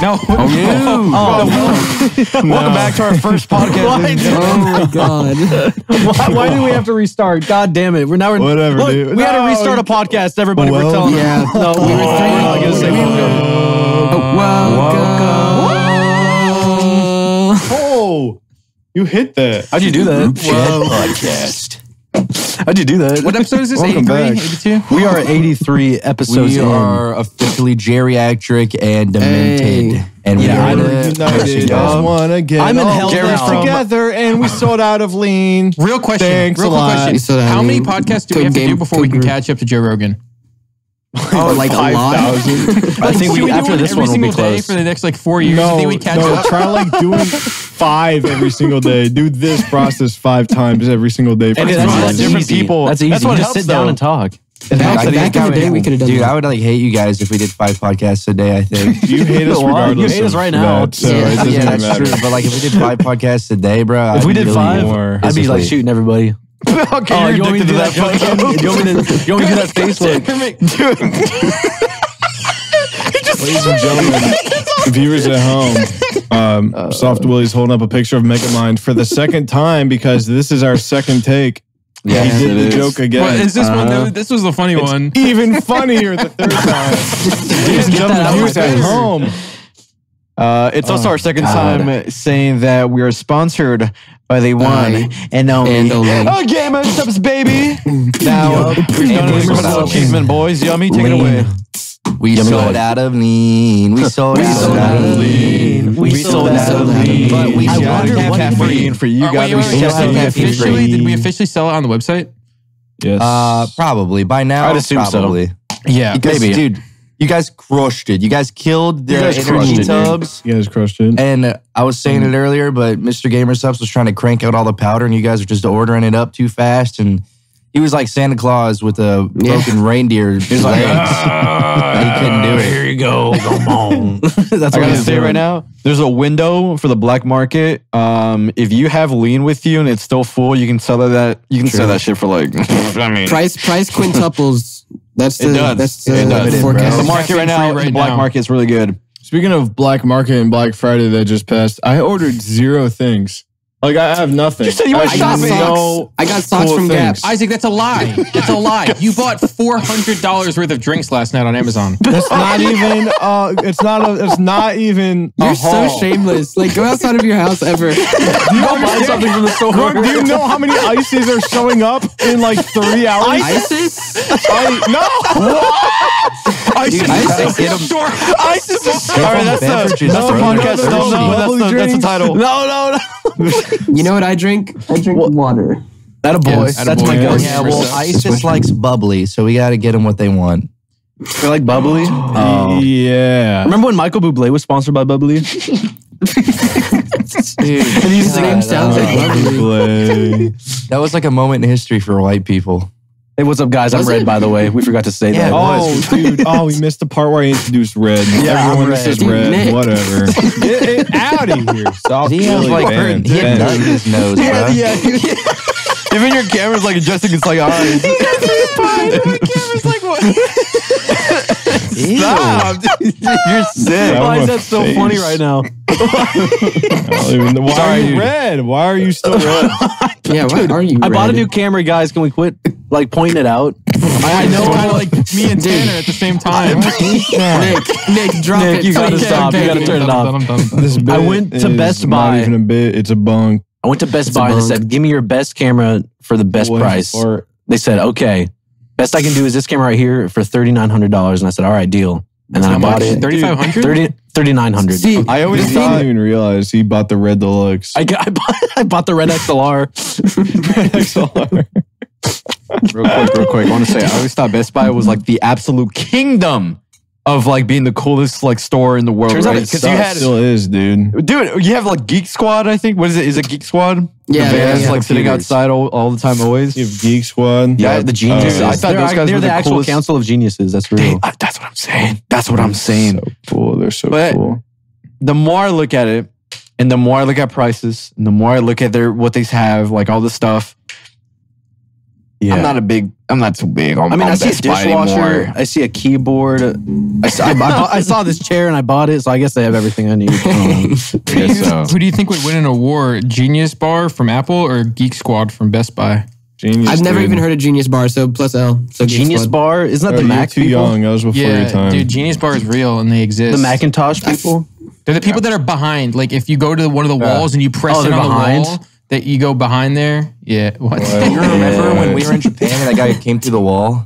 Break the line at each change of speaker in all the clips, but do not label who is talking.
No. Oh, oh.
Welcome back to our first podcast.
Oh my god.
Why, why do we have to restart? God damn it. We're now we're
Whatever,
Look,
dude.
We had to restart a podcast, everybody.
Well,
we're telling
yeah.
No, we were, we're not gonna say welcome.
Welcome.
Oh, you hit that.
How'd you do that?
podcast.
How'd you do that?
What episode is this?
Welcome
83?
back.
82?
We are 83 episodes
We
in.
are officially geriatric and demented.
Hey.
And
Yeah,
we are
United as one again.
I'm in
All
hell
Jerry's
now.
together, and we sold out of lean.
Real question.
Thanks
real
a
quick
lot.
question.
You said that,
How many podcasts do we
good
have to do before we can
group.
catch up to Joe Rogan?
Oh, like a lot.
I think
Should
we,
do
after
one
this
every
one will be
single day
close.
for the next like four years.
No,
I think we catch
no,
up.
try like doing five every single day. Do this process five times every single day. for
And
two
that's, that's
different
easy.
people.
That's easy.
That's
you
what
just
helps,
sit down
though.
and talk.
Back,
I think
back in the day, we could have done
Dude,
that.
I would like hate you guys if we did five podcasts a day. I think.
You hate us
Well, you hate us right now.
that, so
Yeah.
it
yeah, that's
matter.
true. But like, if we did five podcasts a day, bro,
If
I'd
we did
really
five,
more.
I'd be like shooting everybody.
okay,
Oh,
you're
you want me to do that?
that
fucking-
fucking.
You want me to? You want me to do that face look?
Ladies and gentlemen, viewers at home, um, Soft Willy's holding up a picture of Megamind for the second time because this is our second take.
Yeah,
he did
it
the
is.
joke again.
What, is this one?
Uh-huh.
This was the funny one.
Even funnier the third time. Ladies and
Get that out
gentlemen, viewers at home.
Uh, it's also
Oh,
our second
God.
time saying that we are sponsored by the one
By
and only.
and only.
Oh, Gamer Supps, baby! now, we've done
And
it
we're
for
so-
achievement, boys. Yumi, take it away.
We
Yumi
sold
life.
out of lean. We sold out
sold out
of
of
lean.
We sold out of
lean.
lean.
But we
I
still
wonder
have
what
caffeine
caffeine for you guys.
we officially? Did we officially sell it on the website?
Yes.
Uh, probably by now.
I'd assume so.
Yeah.
Because,
Maybe.
dude, you guys crushed it. You guys killed the
You guys
energy
crushed it, dude.
tubs.
you guys crushed it.
And uh, I was saying it earlier, but Mr. Gamer Supps was trying to crank out all the powder, and you guys were just ordering it up too fast. And he was like Santa Claus with a broken reindeer. He was like, he couldn't do it.
Here you go. Come on. That's
I
what
gotta
he's
say
doing.
right now, there's a window for the black market. Um, if you have lean with you and it's still full, you can sell that. You can sell that shit for like. I mean,
Price price quintuples. That's the
it does.
that's
it
the
does.
forecast.
The market right now,
right
the black
now.
market is really good.
Speaking of Black Market and Black Friday that just passed, I ordered zero things. Like I have nothing.
You said you
I
went
I got
shopping.
socks.
no
I got socks
cool
from Gap.
Isaac, that's a lie. That's a lie. You bought four hundred dollars worth of drinks last night on Amazon.
That's not even. Uh, it's not. A, it's not even.
You're
a
so shameless. Like go outside of your house ever.
Do you know buy something from the store? do you know how many ices are showing up in like three hours?
ISIS?
I, no.
Dude,
ISIS?
get 'em-
ISIS is
All right, that's the-
beverages,
that's the
bro.
podcast.
No, no,
No,
no,
no, that's the,
bubbly
that's the
drinks.
title.
No, no, no.
You know what I drink? I drink water.
That a boy.
Yes.
That's my
Attaboy.
go.
Yeah, well, Ice ISIS likes bubbly, so we got to get them what they want.
You like bubbly? Oh.
Yeah.
Remember when Michael Bublé was sponsored by Bubly?
Dude,
And his name sounds like bubbly.
That was like a moment in history for white people.
Hey, what's up, guys? I'm Red,
it?
by the way. We forgot to say
Yeah,
that.
it was.
Oh, dude. Oh, we missed the part where I introduced Red.
Yeah,
Everyone
I'm
says
Red.
Red.
Nick.
Whatever. Get it out of here. Stop.
He has like
Band.
he had nut in his nose, bro.
yeah. Even your camera's like adjusting its like eyes. Stop. You're sick.
Why is that so
face.
funny right now?
I don't even know. Why
Sorry,
are you
dude.
red? Why are you still red?
Yeah, why are you?
I bought a new camera, guys. Can we quit like pointing it out?
I know, kind of like me and Tanner at the same time.
Nick, Nick, drop
Nick,
it.
you gotta
Okay,
stop. You gotta turn it off.
This bit
I went to
is
Best
Not
Buy.
even a bit. It's a bunk.
I went to Best
It's
Buy and they said, "Give me your best camera for the best
What
price."
for?
They said, "Okay, best I can do is this camera right here for thirty nine hundred dollars." And I said, "All right, deal." And then I bought it.
Thirty five hundred.
30, 3900
See,
I always thought
didn't even realize he bought the red deluxe.
I, got, I, bought, I bought the red XLR.
real quick, real quick. I want to say I always thought Best Buy was like the absolute kingdom of like being the coolest like store in the world.
Turns out
right?
it
you
It
had
still is, dude.
dude, you have like Geek Squad. I think what is it? Is it Geek Squad?
Yeah,
the
yeah,
vans
yeah.
like sitting
Computers.
outside all, all the time, always.
You have Geek Squad.
Yeah,
the geniuses.
Oh,
I thought
they're,
those guys
they're
were
the,
the
actual
coolest.
council of geniuses. That's real.
Uh, that's what I'm saying. That's what I'm saying.
So cool. They're so
But-
cool.
the more I look at it, and the more I look at prices, and the more I look at their what they have, like all the stuff.
Yeah.
I'm not a big I'm not too big on.
I mean,
on
I see a dishwasher.
anymore.
I see a keyboard. I saw, I, bought- I saw this chair and I bought it, so I guess they have everything I need. Um,
I guess so.
Who do you think would win an award? Genius Bar from Apple or Geek Squad from Best Buy?
Genius.
I've never
dude.
even heard of Genius Bar, so plus L. So
Genius
Squad.
Bar, isn't that
Oh,
the
you're
Mac
too
people?
young. That was before your
Yeah,
time.
dude, Genius Bar is real and they exist.
The Macintosh people.
They're the people that are behind. Like if you go to one of the walls and you press
Oh,
it on
behind?
the wall, that you go behind there. Yeah. What?
You remember when we were in Japan and that guy came through the wall?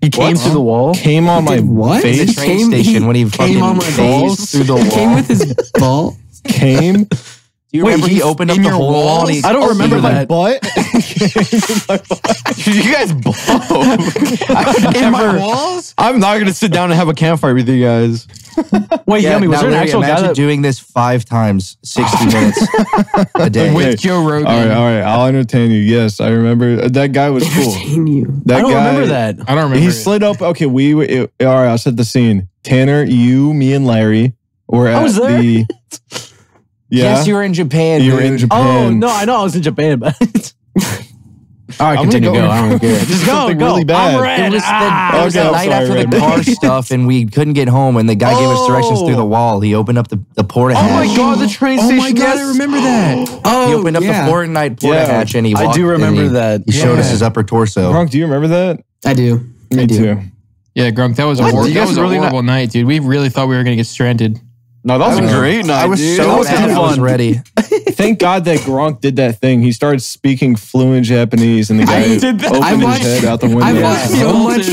He came through the wall.
Came on my
What?
The
face.
train
Came-
station
he
when he fucking
on my
phased through the
He came with his ball.
Came.
Do you
Wait,
remember he
he's
opened up
in
the
your
whole wall? And he,
I don't remember
my
that.
butt.
You guys blow. I've
In my
never.
walls?
I'm not gonna sit down and have a campfire with you guys.
Wait,
yeah,
Yumi, was
now,
there an
Larry,
actual guy
imagine
that
doing this five times, 60 minutes a day.
With Joe Rogan.
All right, all right. I'll entertain you. Yes, I remember uh, that guy was cool.
Entertain you.
That
I don't
guy,
remember that.
I don't remember.
He
it.
slid up. Okay, we. were- It, all right, I'll set the scene. Tanner, you, me, and Larry were at
was there?
the. Yeah,
Yes, you were in Japan.
you were in
dude.
Japan.
Oh no, I know I was in Japan, but all right,
I'm
continue. Go.
go-
I don't care. Just go,
Something
go.
really bad.
I'm red.
It was the,
Ah.
it was
Okay,
the night
sorry,
after
Red.
the car stuff, and we couldn't get home, and the guy gave us directions through the wall. He opened up the, the porta
Oh my god, the train
Oh
station.
Oh my god, I remember that.
Oh,
He opened up
yeah.
the Fortnite porta
Yeah.
hatch, and he Walked,
I
do
remember
he,
that.
He showed us his upper torso.
Grunk, do you remember that?
I do. I do.
too.
Yeah, Grunk, that was a,
What?
hor-
You
that
guys
was a
really not-
horrible night, dude. We really thought we were gonna get stranded.
No, that was a great night.
I was
dude.
so
That was
mad.
too
I was ready.
Thank God that Grunk did that thing. He started speaking fluent Japanese, and the guy
I
did that.
opened
I
his head out the window.
I watched so much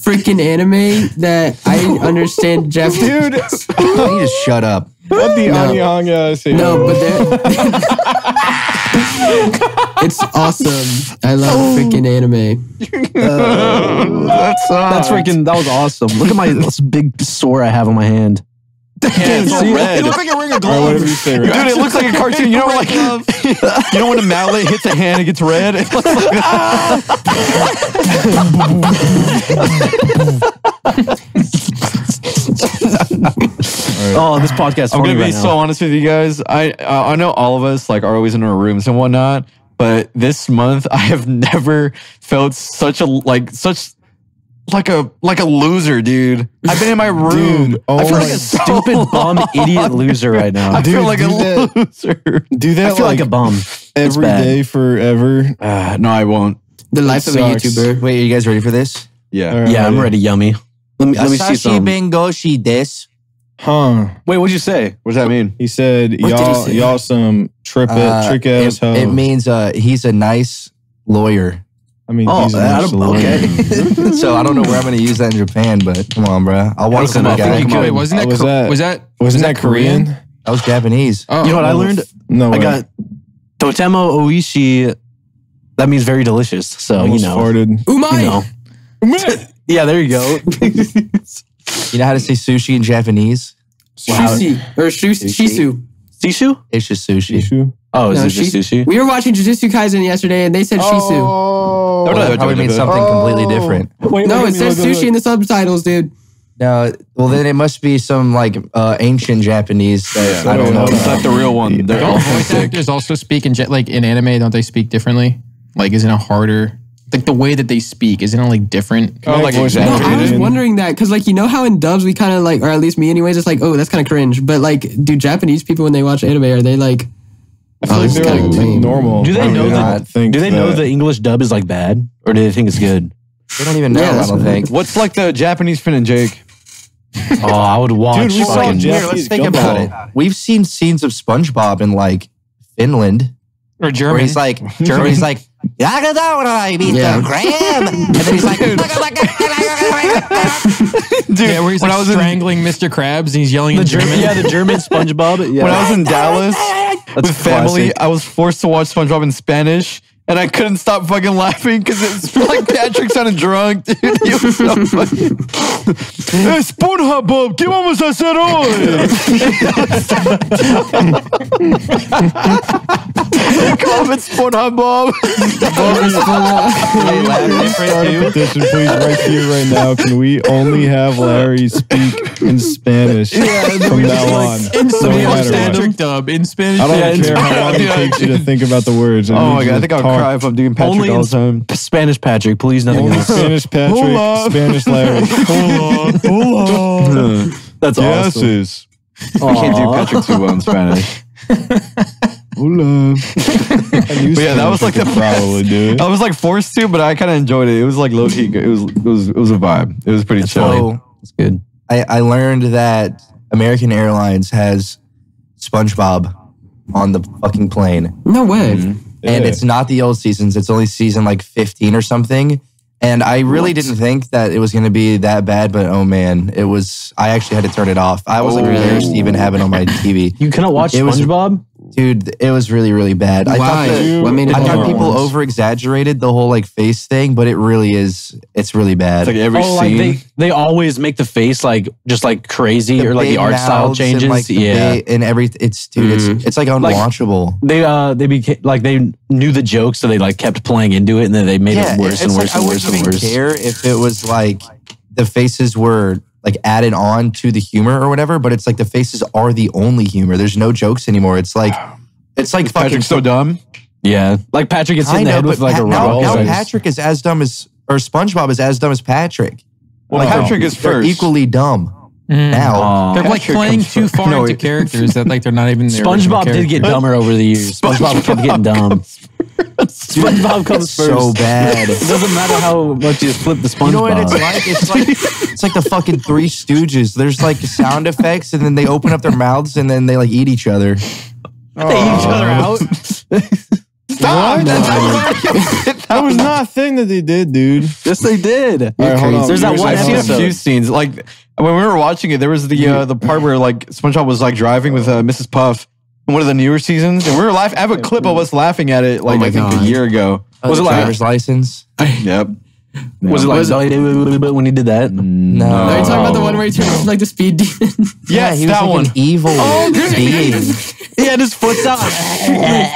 freaking anime that I understand Japanese.
Dude,
you just shut up.
what the
No.
Anyanga say?
No, but they're- it's awesome. I love oh. freaking anime.
Oh, That's
That's freaking. That was awesome. Look at my this big sore I have on my hand.
Yeah, it's
See?
red.
It looks
like you're wearing a
whatever you say,
Dude, it looks like a cartoon. You know, like you know when a mallet hits a hand, it gets red. It looks like
Oh, this podcast.
I'm gonna be
right
so
now.
honest with you guys. I uh, I know all of us like are always in our rooms and whatnot, but this month I have never felt such a like such like a like a loser, dude. I've been in my room.
Dude, oh
I feel like a
Stupid bum idiot loser right now.
I feel like a
that.
loser.
Do that
I feel like, a bum.
every
bad.
day forever.
Uh, no, I won't.
The life of a. YouTuber.
Wait, are you guys ready for this?
Yeah.
All right,
Yeah, I'm ready. Yumi. Let me let me see
Asashi
some.
Bengoshi des.
Huh?
Wait, what'd you say? What does that mean?
He said,
What
"Y'all,
say?
y'all, some trip it,
Uh,
trick ass
it,
hoe."
it means uh, he's a nice lawyer.
I mean,
Oh,
he's a
I
nice
don't-
Okay. so I don't know where I'm going to use that in Japan, but come on, bro. I'll watch
Listen,
some
I think
guy.
you
Wait,
could.
wasn't that,
Was that-
was that
Wasn't
was
that Korean?
That was Japanese.
Oh,
You know what I oh, learned?
No,
I got Totemo Oishi. That means very delicious. So you know,
farted.
Umai.
you know. Yeah, there you go.
You know how to say sushi in Japanese?
Shusi. Or shus- Shisu.
Sishu?
It's just sushi.
Issue?
Oh, is
No,
it just sushi?
We were watching Jujutsu Kaisen yesterday and they said oh, Shisu.
Oh,
Well, that probably means something completely different.
Wait,
No,
look
it says
look, look,
sushi in the subtitles, dude.
No, well then it must be some like uh, ancient Japanese. That I don't know.
It's not the real one. They're
Don't voice actors also speak in jet like in anime? Don't they speak differently? Like, isn't it harder? Like the way that they speak, isn't it like different?
I
Oh, like
voice
No, I was wondering that because, like, you know how in dubs we kind of like, or at least me, anyways, it's like, oh, that's kind of cringe. But like, do Japanese people when they watch anime are they like,
I feel
Oh,
like they're
kinda lame.
normal.
Do they know that-
don't think
Do they know
that-
the English dub is like bad, or do they think it's good?
They don't even know.
Yeah,
I don't
what-
think.
What's like the Japanese Finn and Jake?
Oh, I would watch.
Dude, we saw
fucking-
Japanese
Here, let's think
Gumball.
about it. We've seen scenes of SpongeBob in like Finland,
Or Germany.
where he's like, where he's like, "Yaga da wa da, I mean,
Yeah.
the crab," and then he's like,
Dude,
yeah, where he's
when
like
I was in
strangling Mr. Krabs and he's yelling
the
in
German,
German.
yeah, the German SpongeBob. Yeah,
when I was in Dallas
That's
with family. I was forced to watch SpongeBob in Spanish, and I couldn't stop fucking laughing because it's like Patrick sounded drunk, dude. He was so funny. hey, SpongeBob, ¿qué vamos a hacer hoy? Come on, it's SpongeBob.
Start a petition, please, right here, right now. Can we only have Larry speak in Spanish from now on?
in
No
Spanish. Patrick dub in Spanish.
I don't
Yeah,
care how long it takes you to think about the words. I
Oh my god, I think I'll
talk
cry if I'm doing Patrick
Only
all the time.
Spanish Patrick, please nothing
Only
else.
Spanish Patrick, Spanish Larry. Hold on, hold on.
That's awesome.
Yeses.
I can't do Patrick too well in Spanish.
Hold on. But
yeah, that was like the
probably do it.
I was like forced to, but I kind of enjoyed it. It was like low key. It was it was it was a vibe. It was pretty chill.
So
That's good.
I, I learned that American Airlines has SpongeBob on the fucking plane.
No way.
and
Yeah.
it's not the old seasons. It's only season like 15 or something. And I really didn't think that it was going to be that bad, but oh man, it was. I actually had to turn it off. I was like embarrassed oh. to even have it on my TV.
You cannot watch
It was-
SpongeBob?
Dude, it was really, really bad. I thought that,
what made it
I thought
bad?
people over exaggerated the whole like face thing, but it really is. It's really bad.
It's like every
oh, like they, they always make the face like just like crazy or like the art style
mouths and,
changes.
like, the
yeah.
big- and every it's dude, it's it's like unwatchable.
they uh they became like they knew the jokes so they like kept playing into it and then they made it worse and worse
like,
and
I
worse
wouldn't
and
even
worse.
care if it was like the faces were like added on to the humor or whatever, but it's like the faces are the only humor. There's no jokes anymore. It's like it's like fucking
Patrick's so dumb.
Yeah. Like Patrick gets hit in
I
the
know,
head with like
Pat-
a
now,
rock.
now
Like,
Patrick is as dumb as or SpongeBob is as dumb as Patrick.
Well,
Like,
Patrick is first.
equally dumb
Mm.
now.
Aw.
They're like
Patrick
playing too far
No,
into characters that like they're not even the original
SpongeBob did get dumber over the years. SpongeBob kept getting dumb. SpongeBob comes
It's
first.
so bad.
It doesn't matter how much you flip the SpongeBob.
You know what it's like? It's like it's like the fucking Three Stooges. There's like sound effects, and then they open up their mouths, and then they like eat each other.
They eat each other out.
What? that was not a thing that they did, dude.
yes, they did.
All right, hold on.
There's that one
I've seen a few scenes. Like when we were watching it, there was the uh, the part where like SpongeBob was like driving with uh, Mrs. Puff in one of the newer seasons, and we were laughing. I have a clip of us laughing at it, like oh
my
I think
God.
a year ago.
Oh, was it driver's license?
Yep.
Was it like when he did that?
Mm, no.
Are you talking about the one where he turned into like the speed demon?
Yes,
he was
that
like
one.
an evil oh, being.
He had his foot out.
I,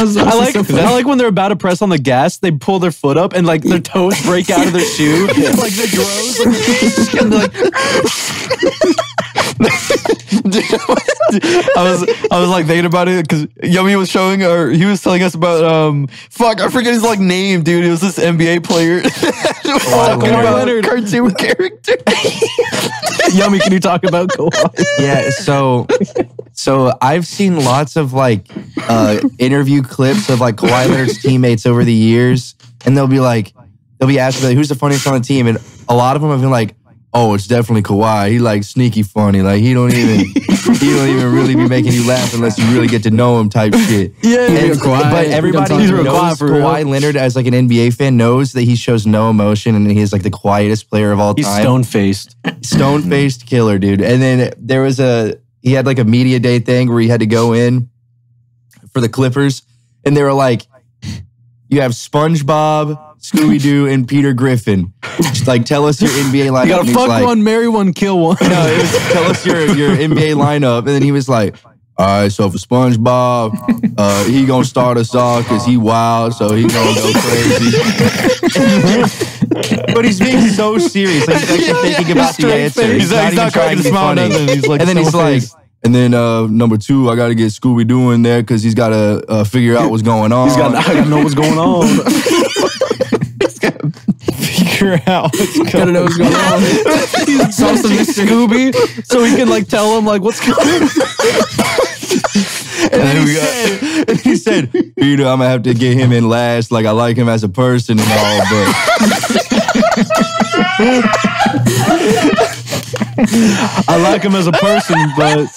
was,
I like I like when they're about to press on the gas, they pull their foot up and like their toes break out of their shoe, like the grows, and they're like,
I was I was like thinking about it because Yumi was showing or he was telling us about um fuck I forget his like name dude it was this NBA player was talking
Leonard.
about
Leonard.
cartoon character
"Yumi, can you talk about Kawhi?"
Yeah, so so I've seen lots of like uh interview clips of like Kawhi Leonard's teammates over the years, and they'll be like, they'll be asking like, who's the funniest on the team, and a lot of them have been like, oh, it's definitely Kawhi. He like sneaky funny, like he don't even he don't even really be making you laugh unless you really get to know him type shit.
Yeah,
And-
Kawhi.
but everybody
He's
who
real
knows
quiet for real.
Kawhi Leonard as like an NBA fan knows that he shows no emotion and he is like the quietest player of all
he's
time
stone faced.
stone faced killer, dude. And then there was a he had like a media day thing where he had to go in for the Clippers, and they were like, "You have SpongeBob, Scooby Doo, and Peter Griffin. Just, like, tell us your NBA lineup."
You gotta fuck
like,
one, marry one, kill one.
No, it was, tell us your your NBA lineup, and then he was like. All right, so for SpongeBob, uh, he gonna start us off because he wild, so he gonna go crazy. but he's being so serious, like he's actually thinking about the answer.
face. He's not- he's not
trying
cracking
to
a
be
smile,
funny.
nothing. He's, like,
and then he's like,
faced.
and then uh, number two, I got to get Scooby Doo in there because he's got to uh, figure out what's going on.
He's got, I gotta know what's going on.
Figure out what's going
Gotta know what's going on.
He's also Scooby, so he can like tell him like what's going on.
and then he said, and he said, Peter, I'm gonna have to get him in last. Like I like him as a person and all, but
I like him as a person, but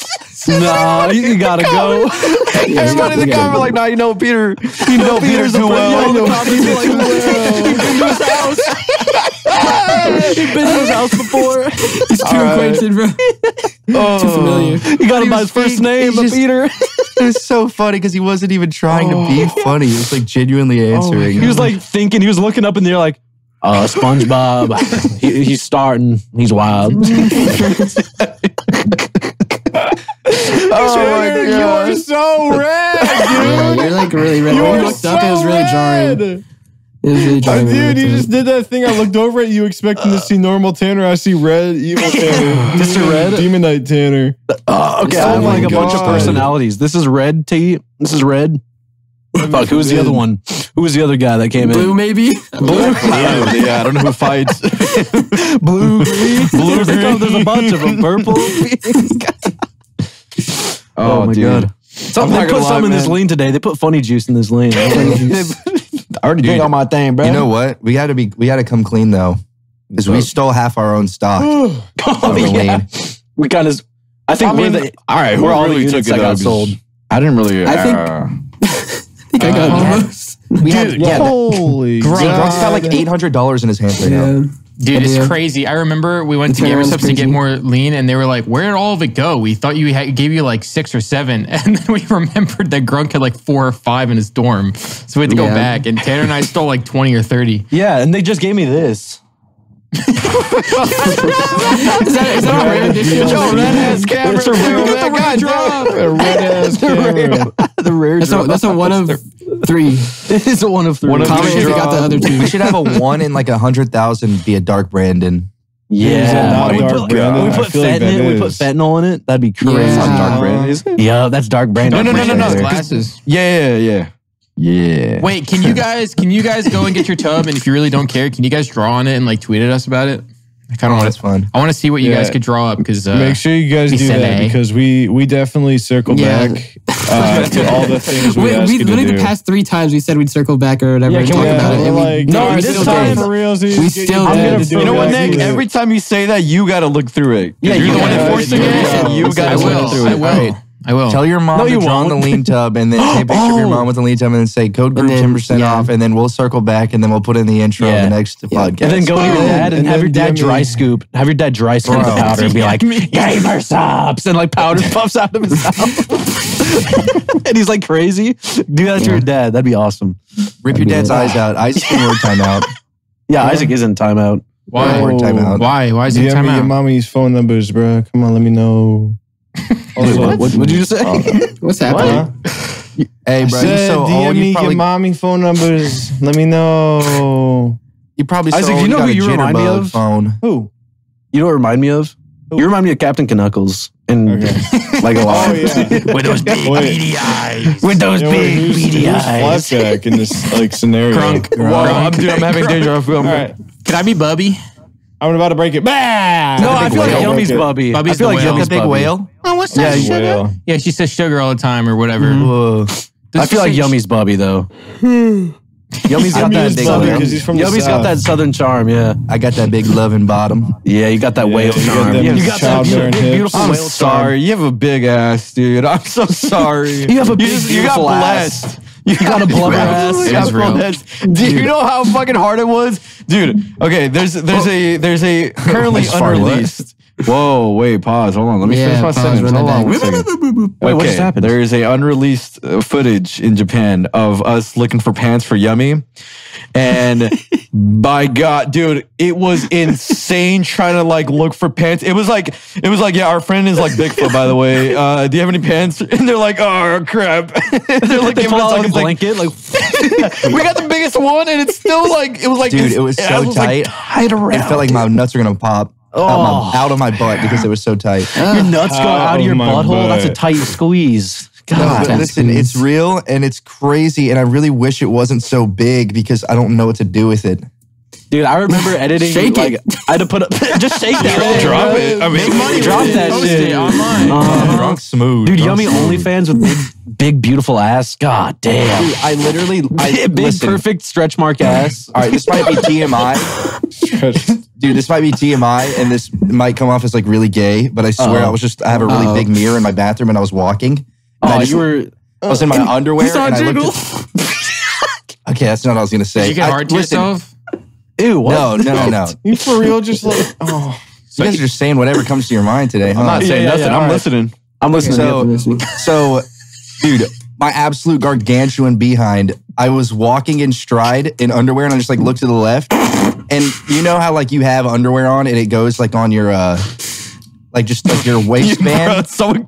nah, you gotta go.
everybody in the car were like nah you know Peter. You know Peter too well
He's been to his house before.
He's too acquainted, bro. Too familiar.
He got him by his first name,
he's
Peter.
it was so funny because he wasn't even trying to be funny. He was like genuinely answering.
He was like thinking, he was looking up in the air like, uh, SpongeBob, he, he's starting, he's wild.
oh my
Dude, you are so red,
Yeah, you're like really red.
You
When
are
looked
so
up, it was really jarring.
Red.
It was really
Uh,
jarring. when
dude, you just did that thing. I looked over at you expecting to see normal Tanner. I see red, evil Tanner.
Mr. Red?
Demon Knight Tanner.
Uh, okay, I have
Oh
like
my
a bunch of personalities. This is Red T. This is Red. Fuck, who was the other one? Who was the other guy that came
Blue
in?
Blue, maybe.
Blue? yeah, I don't know who fights.
Blue, green, blue, green. There's a bunch of them. Purple.
Oh,
my
dude.
god. Some,
I'm
they put
gonna
some
lie,
in this
man.
lean today. They put funny juice in this lean.
I already drank all my thing, bro.
You know what? We got to be. We got to come clean though, because we stole half our own stock.
oh, yeah. We kind of. I think
I
we're
mean,
the.
all right,
we're
who
all the
really
units
took it
that got sold.
I didn't really.
I think-
uh,
I think I got
Uh,
almost.
We had yeah. that-
Holy
Grunk's got like eight hundred dollars in his hands right now.
Yeah.
Dude, it's
Yeah.
crazy. I remember we went to GamerSupps to get more lean, and they were like, "Where did all of it go? We thought you had, gave you like six or seven. and then we remembered that Grunk had like four or five in his dorm, so we had to go back. And Tanner and I stole like twenty or thirty.
Yeah, and they just gave me this.
Is that, is that a rare edition?
Yo, red ass camera.
It's a rare-
Get the red drop.
A red ass camera.
the rare
That's a, that's a one of three.
It's a one of three.
One of
Comment
these
if you got the other two.
We should have a one in like a hundred thousand be a dark Brandon.
yeah,
not
we
dark
put,
Brandon.
we put
feel like
fentanyl.
that
we put fentanyl in it. That'd be crazy.
Yeah.
That's dark brand, is it?
Yeah, that's dark brand.
No, no, no, no, no.
Those glasses.
Yeah, yeah, yeah. Yeah.
Wait, can you guys can you guys go and get your tub? And if you really don't care, can you guys draw on it and like tweet at us about it? I kind of
Oh,
want
that's fun.
I want to see what you guys
Yeah.
could draw up because uh,
Make sure you guys do that
A.
because we we definitely circle
Yeah.
back uh, to all the things we,
We,
asked
we
you to
literally
do.
the past three times we said we'd circle back or whatever
Yeah,
and
can
talk
we-
about it.
we're
And we,
like,
No,
"Guys,
this
still
time-
for real. So
we
get
still
your
did.
dad
I'm
to do
You know what, Nick?
do.
Every time you say that, you got to look through it.
Yeah,
you're the one
gotta-
enforcing it. You got to look through it.
I
it.
will. I will.
Tell your mom
No,
to
you
draw on the
won't.
lean tub and then take a picture of your
Oh.
mom with the lean tub and then say code group ten percent
yeah.
off and then we'll circle back and then we'll put in the intro
Yeah.
of the next podcast.
And then go to your dad and,
And
have your dad
DM me.
dry scoop. Have your dad dry scoop the
Bro.
powder and be like, Gamer Supps. And like powder puffs out of his mouth. and he's like crazy. Do that to your dad. That'd be awesome.
rip your dad's eyes out. Isaac can word timeout.
Yeah, Isaac is in timeout.
Why? Why? Why is it
DM
time
me your mommy's phone numbers, bro. Come on, let me know. Oh, also,
What, what did you just say? Oh.
what's happening?
Huh?
Hey,
I
bro, you
said,
so
DM
old.
me
You probably,
your mommy phone numbers. Let me know.
you probably so
Isaac,
old,
you know
got
who
a
you remind me
jitterbug
of?
Phone.
Who?
You know what remind me of? You remind me of Captain K'nuckles. And
Okay.
like a lot.
Oh yeah.
With those big
Wait.
beady eyes.
With those
Yeah, wait,
big
who's,
beady
who's
eyes.
Flapjack in this like scenario?
Grunk.
Whoa, I'm, dude, I'm having deja vu.
All right,
Can I be Bubbie?
I'm about to break it. Bah!
No, I feel like
whale.
Yumi's
Okay.
Bubbie.
Bubbie's
I feel
the
like
whale.
Yumi's
That big
Bubbie.
whale.
Oh, what's
Yeah,
Big whale.
Yeah, she says sugar all the time or whatever. Mm-hmm.
Whoa.
I feel like Yumi's Bubbie though. Yumi's got that big
to
Bubbie he's from the
Yumi's got
South.
that southern charm, yeah.
I got that big loving bottom.
Yeah, you got that
Yeah,
whale
you got
charm.
them
you got that
childbearing
beautiful,
hips.
beautiful
I'm
whale
sorry. You have a big ass, dude. I'm so sorry.
You have a big,
just- you got
beautiful ass.
blessed.
You got a blubber ass.
It
got
real.
blessed. Do you know how fucking hard it was, dude? Okay, there's there's a there's a currently
As far
unreleased. Whoa, wait, pause. Hold on. Let me
Yeah,
finish my
pause,
sentence.
run
Hold on
back.
one second.
Wait, what just happened?
There is a unreleased uh, footage in Japan of us looking for pants for Yumi. And by God, dude, it was insane trying to like look for pants. It was like, it was like, yeah, our friend is like Bigfoot, by the way. Uh, do you have any pants? And they're like, oh crap. they're like,
They
giving
pull
us
out like a
it's like,
blanket, like
we got the biggest one, and it's still like, it was like,
Dude, it was so
like,
tight.
tight around.
It felt like my nuts are gonna pop out, my, out of my butt because it was so tight.
your nuts go out of
Oh
your
my
butthole. That's a
butt.
tight squeeze. God.
but listen, it's real and it's crazy, and I really wish it wasn't so big because I don't know what to do with it.
Dude, I remember editing.
Shake
like,
it.
I had to put up, just shake that.
Drop it. I mean,
Make money
Drop
with it.
that
Post
shit.
it online.
Uh-huh.
Drunk smooth,
Dude,
drunk
yummy
smooth.
OnlyFans with big, big, beautiful ass. God damn.
Dude, I literally, I,
big,
listen,
perfect stretch mark ass.
All right, this might be TMI, dude. This might be TMI, and this might come off as like really gay. But I swear,
Uh-oh.
I was just, I have a really
Uh-oh.
big uh-huh. mirror in my bathroom, and I was walking. And oh, I
Oh,
just,
you were.
I was in my uh, underwear,
saw
and I looked. At, okay, that's not what I was gonna say.
Did you get
I-
hard to
listen,
yourself?
Ew, what?
No, no, no, no.
You for real? Just like oh.
You guys are just saying whatever comes to your mind today. Huh?
I'm not saying
yeah,
nothing.
yeah,
I'm
all right.
listening.
I'm listening.
So-
I'm listening.
So, dude, my absolute gargantuan behind. I was walking in stride in underwear, and I just like looked to the left, and you know how like you have underwear on, and it goes like on your uh, like just like your
Bro,
waistband.
someone,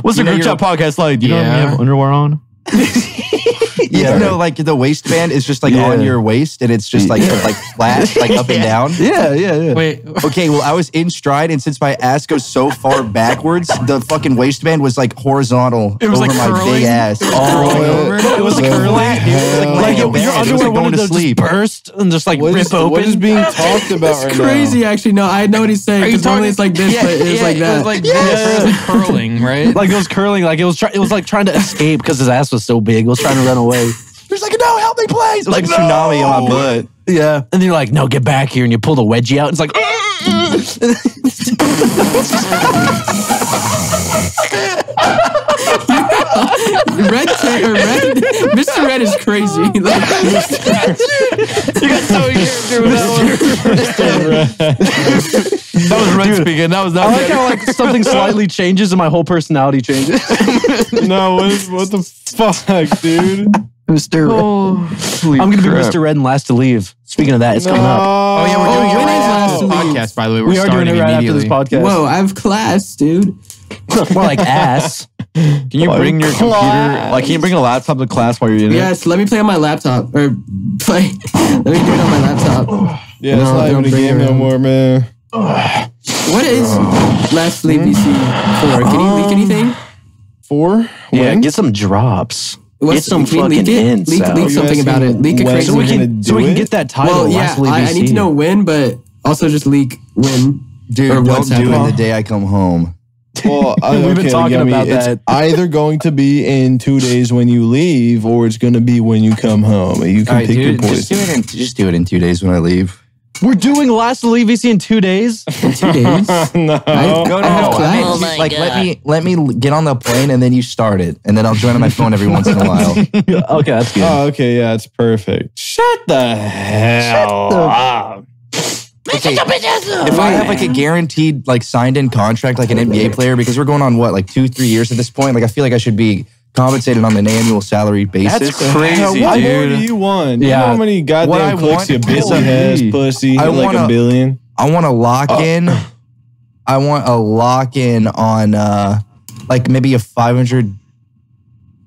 what's the group chat podcast like? Do you know
Yeah.
you have underwear on?
Yeah, no, like the waistband is just like
Yeah.
on your waist and it's just like like flat, like up and down.
Yeah, yeah, yeah.
Wait,
Okay, well, I was in stride, and since my ass goes so far backwards, the fucking waistband was like horizontal
It was,
over
like,
my
curling?
big ass.
Curling over?
It was
What
curly.
the
Like,
hell?
Like
a
your,
bed.
your
It was
underwear
like going
wanted
to
to
sleep.
just burst and just like
What
rip
is,
open.
what is being talked about right
Crazy, actually. No, I know what he's saying.
Are you
Because normally
talking-
it's like this,
Yeah,
but it's
yeah,
like that.
It was like this. It was like curling, right?
like it was curling. Like it was. Try, it was like trying to escape because his ass was so big. It was trying to run away.
There's like, no, help me, please. Like a tsunami on my butt.
Yeah. And then you're like, no, get back here, and you pull the wedgie out. It's like.
Red, ta- red, Mr. Red is crazy. Like,
That was Red speaking. That was
I
not
like how like something slightly changes and my whole personality changes.
No, what, is, what the fuck, dude?
Mr.
I'm gonna be Mr. Red and last to leave. Speaking of that, it's coming up.
Oh yeah, we're doing it right
is
after
last
this podcast. By the way, we're
We are doing it right after this podcast.
whoa, I have class, dude.
More like ass.
Can you oh bring your computer? Like, can you bring a laptop to class while you're in it?
Yes, let me play on my laptop. Or play. let me do it on my laptop.
Yeah, it's
No,
not even a game no more, man.
What is Last to Leave VC for? Can you leak um, anything?
Four?
Yeah,
When?
get some drops.
What's-
get some fucking
leak
hints.
Leak, leak something about it. Leak a
when
crazy
so we
we're
one.
gonna
can so we can get that title.
Well, yeah,
Last
I, I need to know when, but also just leak when.
Dude,
Or
don't
what's
do it the day I come home.
Well, I,
We've been talking
Yumi,
about
it's
that.
either going to be in two days when you leave, or it's going to be when you come home. You can
All right,
pick your
dude, just do
poison.
it in just do it in two days when I leave.
We're doing Last to Leave VC in two days.
In Two days.
no.
I,
Go
I have class.
I mean, like let me let me get on the plane and then you start it, and then I'll join on my phone every once in a while.
okay, that's good.
Oh, okay, yeah, it's perfect. Shut the hell up.
Okay, if I have like a guaranteed like signed in contract like an NBA player, because we're going on what like two three years at this point, like I feel like I should be compensated on an annual salary basis.
That's crazy,
Hell, what more
dude.
do you want? You
Yeah.
know how many
What
goddamn
I
clicks
want-
your bitch
Listen,
has, pussy?
I
like a
wanna-
billion?
I want to lock in. I want a lock in on uh like maybe a five hundred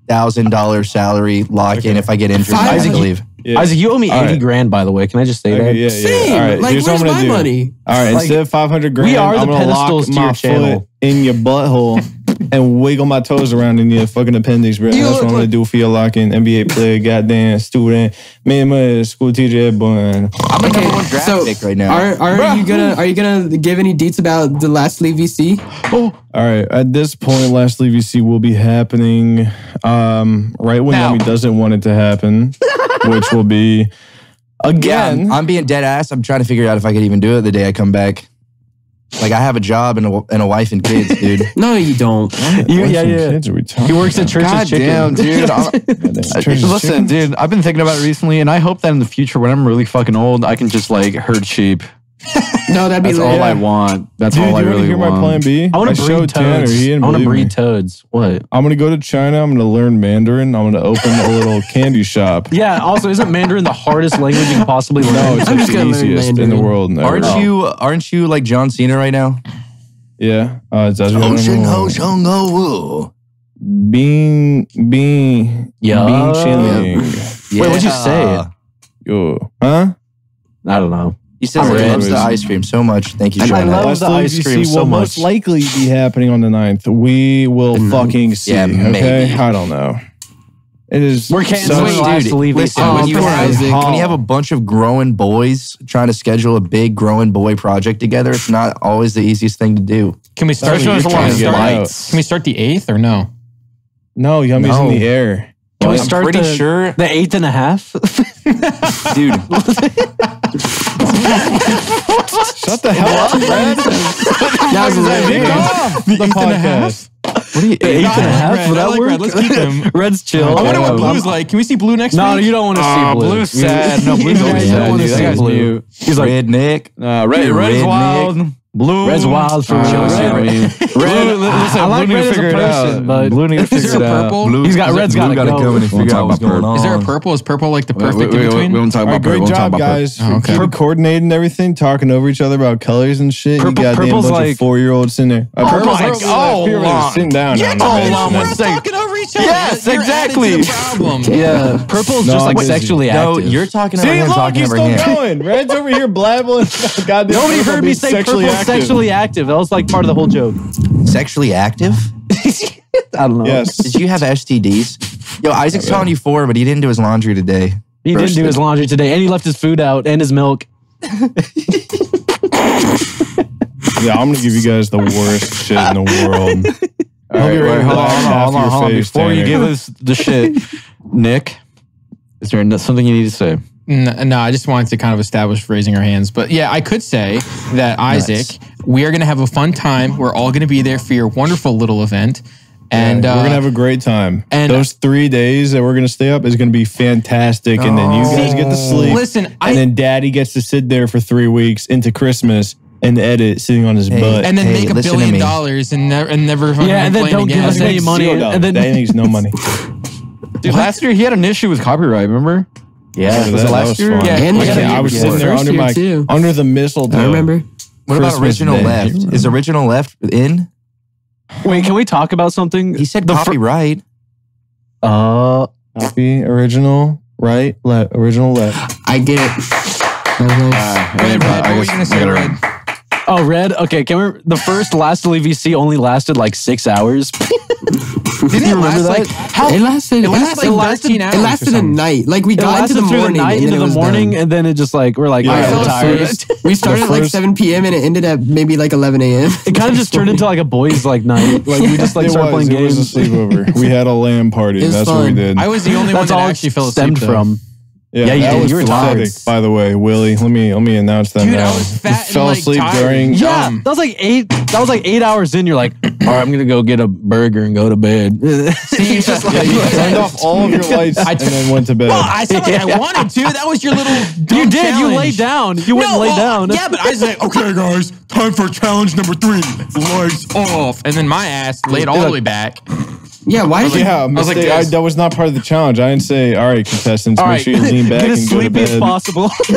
thousand dollar salary lock in if I get injured.
Five
I have to leave.
Yeah.
Isaac, you owe me
All
80
right.
grand, by the way. Can I just say
Okay,
that?
yeah, yeah.
Same.
All right,
like,
here's
where's
what
my
do.
money?
All right,
Like,
instead of 500 grand,
we are the
I'm gonna lock
pedestals to
my
your channel.
foot in your butthole and wiggle my toes around in your fucking appendix, bro.
You
That's
look
what I'm gonna
like-
do for your lock-in NBA player, goddamn student, me and my school teacher, boy.
I'm the number one draft
so
pick right now.
Are are you gonna are you gonna give any deets about the Last to Leave VC?
All right, at this point, Last to Leave VC will be happening um, right when
Now.
Yumi doesn't want it to happen, which will be
Yeah,
again.
I'm, I'm being dead ass. I'm trying to figure out if I could even do it the day I come back. Like I have a job and a, and a wife and kids, dude.
No, you don't.
You- yeah, yeah.
Kids are we talking
He works at Church's
God
Chicken.
damn, dude. I'm-
Goddamn, Church's
Listen,
Chicken?
dude, I've been thinking about it recently, and I hope that in the future, when I'm really fucking old, I can just like herd sheep.
No, that'd be
That's
lit.
all I want. That's
Dude,
all I
you
really
want to hear
want.
my plan B?
I want to breed
showed Tanner.
toads.
He didn't
I want to
believe me.
breed toads. What?
I'm gonna go to China. I'm gonna learn Mandarin. I'm gonna open a little candy shop.
Yeah. Also, isn't Mandarin the hardest language you can possibly learn?
No, it's
I'm
like
just
the
gonna learn
easiest in the
Mandarin.
world. Never.
Aren't you aren't you like John Cena right now?
Yeah. Uh, it's actually Bean, bean,
Yeah.
bean chilling.
Wait, what'd you say?
Yo, huh?
I don't know.
He says
I'm
he
red.
loves the ice cream so much. Thank you,
And I
Sean.
love
Last
the
League
ice
VC
cream so
will most likely be happening on the 9th. We will
The 9th?
fucking see.
Yeah,
okay,
maybe.
I don't know. It is.
We're canceling
such-
Last League
listen, when, you
poor
have,
Isaac.
when you have a bunch of growing boys trying to schedule a big growing boy project together, it's not always the easiest thing to do.
Can we start?
That's what
Can
you're trying to
we
get
start,
out.
can we start the eighth or no?
No, Yumi's
No.
in the air.
Can we
I'm
start
pretty
the,
sure,
the eighth and a half?
dude.
Shut the hell up, Brad.
That was lit.
Get off the podcast.
What are you, the eighth
I
and a
like? Red.
Would
I
that
like
work?
Red. Let's keep him.
Red's chill.
I wonder what
Um,
Blue's like. Can we see Blue next
No,
week?
you don't want to see
Oh,
blue.
Blue's sad. No, Blue's
Yeah,
always
you don't
sad.
wanna
dude. That
see
guy's
blue. He's like,
Uh,
Redneck.
red,
You're
red is
redneck.
wild. Blue.
Red's wild for
Uh,
sure.
Red,
Red,
Blue, listen,
I like
Blue need
Red
to
as a
figure it
person,
out.
but-
Blue need to
Is
figure
there
it
a
out.
purple?
Blue,
He's got- Red's
Blue
gotta
gotta
go.
come in and
We'll
figure out what's going on.
Is there a purple? Is purple like the
We-
perfect
we,
in between?
we won't talk
All right,
about purple.
great
We won't talk
job,
about
guys.
Oh, okay.
Keep coordinating everything, talking over each other about colors and shit.
Purple-
you goddamn
purple's
bunch
like-
of four year olds in there. Uh,
Oh
purple's
my
like,
God.
people are
Hold
sitting down. now,
Hold
man.
on one second.
over each each other.
Yes,
You're
exactly.
problem.
Yeah, purple's
No,
just like
busy.
sexually
No,
active.
you're talking over
See,
him
look,
talking
he's
over
still
him.
going. Red's over here blabbling. Goddamn
Nobody heard me say
sexually
purple's
active.
sexually active. That was like part of the whole joke.
Sexually active?
I don't know.
Yes.
Did you have STDs? Yo, Isaac's calling you four, but he didn't do his laundry today.
He didn't do his laundry today, and he left his food out and his milk.
Yeah, I'm gonna give you guys the worst shit in the world.
All right,
be right
wait, hold on, hold on, hold on, hold on.
face,
Before you
Tanner.
give us the shit, Nick, is there something you need to say?
No, no, I just wanted to kind of establish raising our hands. But yeah, I could say that Isaac, we are going to have a fun time. We're all going to be there for your wonderful little event. And
we're
uh,
gonna have a great time.
and-
those three days that we're gonna stay up is gonna be fantastic. And then you guys get to sleep.
listen, I,
and then Daddy gets to sit there for three weeks into Christmas and edit sitting on his
Hey,
butt.
and then
Hey,
make a billion dollars and never and never fucking
Yeah, and then don't give us any money,
Zero
and then-
Daddy makes no money.
Dude, last year he had an issue with copyright, remember?
Yeah,
Was it last year?
fun.
Yeah,
And
I,
we had
can't-
a
I was sitting there
before.
under my
too.
under the mistletoe.
I remember.
What about original
Day.
left? Is original left in?
Wait, can we talk about something?
He said
The fir-
copyright.
Uh,
Copy original right left original left.
I get it. That was nice.
Red, Red,
I
what were you
guess
gonna
I
say,
gotta-
Red?
Oh, red. Okay, can we? The first Lastly VC only lasted like six hours.
Didn't it last
that?
like how?
It lasted. It
lasted
lasted,
like 13 hours
it lasted a night. Like we
It
got into the morning
the night
and
into the morning,
done.
and then it just like we're like,
Yeah,
all right,
I
we're tired.
We started at like 7 p.m. and it ended at maybe like 11 a.m.
It kind of just turned into like a boys like night. Like we just like
it
started
was,
playing
it was a sleepover. we had a LAN party.
It was
That's what we did.
I was the only one that actually fell asleep
stemmed
though.
from.
Yeah,
Yeah, you
that
did.
was
You were
pathetic,
tired.
By the way, Willy, let me let me announce that
Dude,
now.
I was fat
You
and
fell
like
asleep
tired.
during.
Yeah,
Dumb.
that was like eight. That was like eight hours in. You're like, all right, I'm gonna go get a burger and go to bed.
See, it's just like,
Yeah, you turned off all of your lights
I
and then went to bed.
Well, I said like I wanted to. That was your little. Dumb
you did.
Challenge.
You laid down. You wouldn't
No,
lay
well,
down.
Yeah, but I was like, okay, guys, time for challenge number three. Lights off, and then my ass laid all the way back.
Yeah, why did you?
yeah,
was like.
I, that was not part of the challenge. I didn't say, all right, contestants,
All
make
right,
sure you lean back
get as
and go to
sleepy as
bed.
possible.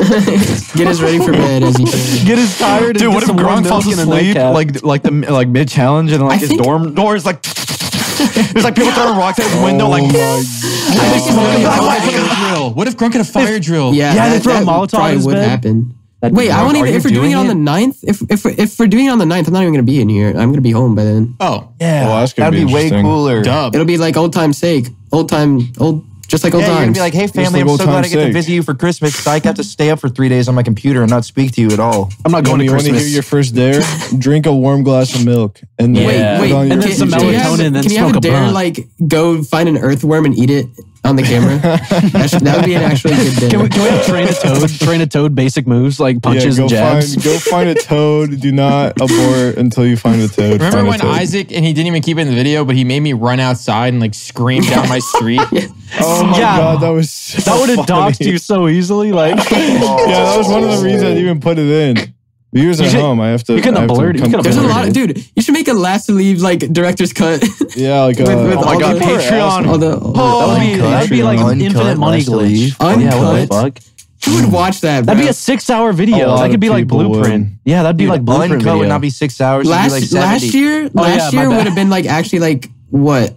Get as ready for bed as you can.
get as tired.
Dude,
and
what
get
if
some Grunk
falls asleep like like the like mid challenge and like
I
his
think-
dorm door is like there's like people throwing rocks at his window
Oh
like
my
I think
God.
Grunk had a fire drill. What if Grunk had a fire drill?
Yeah,
Yeah, they throw a Molotov
probably
in his
would happen.
That'd
Wait, I
wild.
won't even.
you
If we're doing
doing
it on the 9th, if if if we're doing it on the 9th, I'm not even gonna be in here. I'm gonna be home by then.
Oh,
yeah,
Well, that's gonna
that'd
be
be, way cooler.
dub.
It'll be like old time's sake, old time, old just like old
Yeah, you're gonna be like, hey family,
like
I'm so glad I
time's
get to visit you for Christmas. 'cause I got to stay up for three days on my computer and not speak to you at all.
I'm not
You
going to
want to hear your first dare? Drink a warm glass of milk and then
wait,
put
wait,
on
and then
can,
some
can you have,
melatonin, then
can you have a
a
dare
blunt.
like go find an earthworm and eat it on the camera? that, should, that would be an actually good dare.
Can we, can we have train a toad? Train a toad basic moves like punches
yeah,
and
go
jabs.
Find, go find a toad. Do not abort until you find a toad.
Remember
Find
when
toad.
Isaac and he didn't even keep it in the video, but he made me run outside and like scream down my street.
Oh my
Yeah.
god, that was so
that would have
funny.
doxed you so easily. Like
Yeah, that was one of the reasons I even put it in. Viewers
You
at
should-
home, I have to.
you couldn't have
have to
blurred it. You
come
could've
There's a lot of dude. You should make a last to leave like director's cut.
Yeah, like uh,
with- with
Oh my god, Patreon.
all the, all
that would be that'd be like
Uncut,
infinite money glitch.
leave.
Yeah, what the
Uncut.
fuck?
Who would watch that? Bro?
That'd be a six-hour video.
lot
That could be like blueprint.
would.
Yeah, that'd be
Dude,
like blueprint
uncut
video.
would not be six hours. it'd be
last
like
last year.
Oh,
last
yeah,
year would have been like actually like what,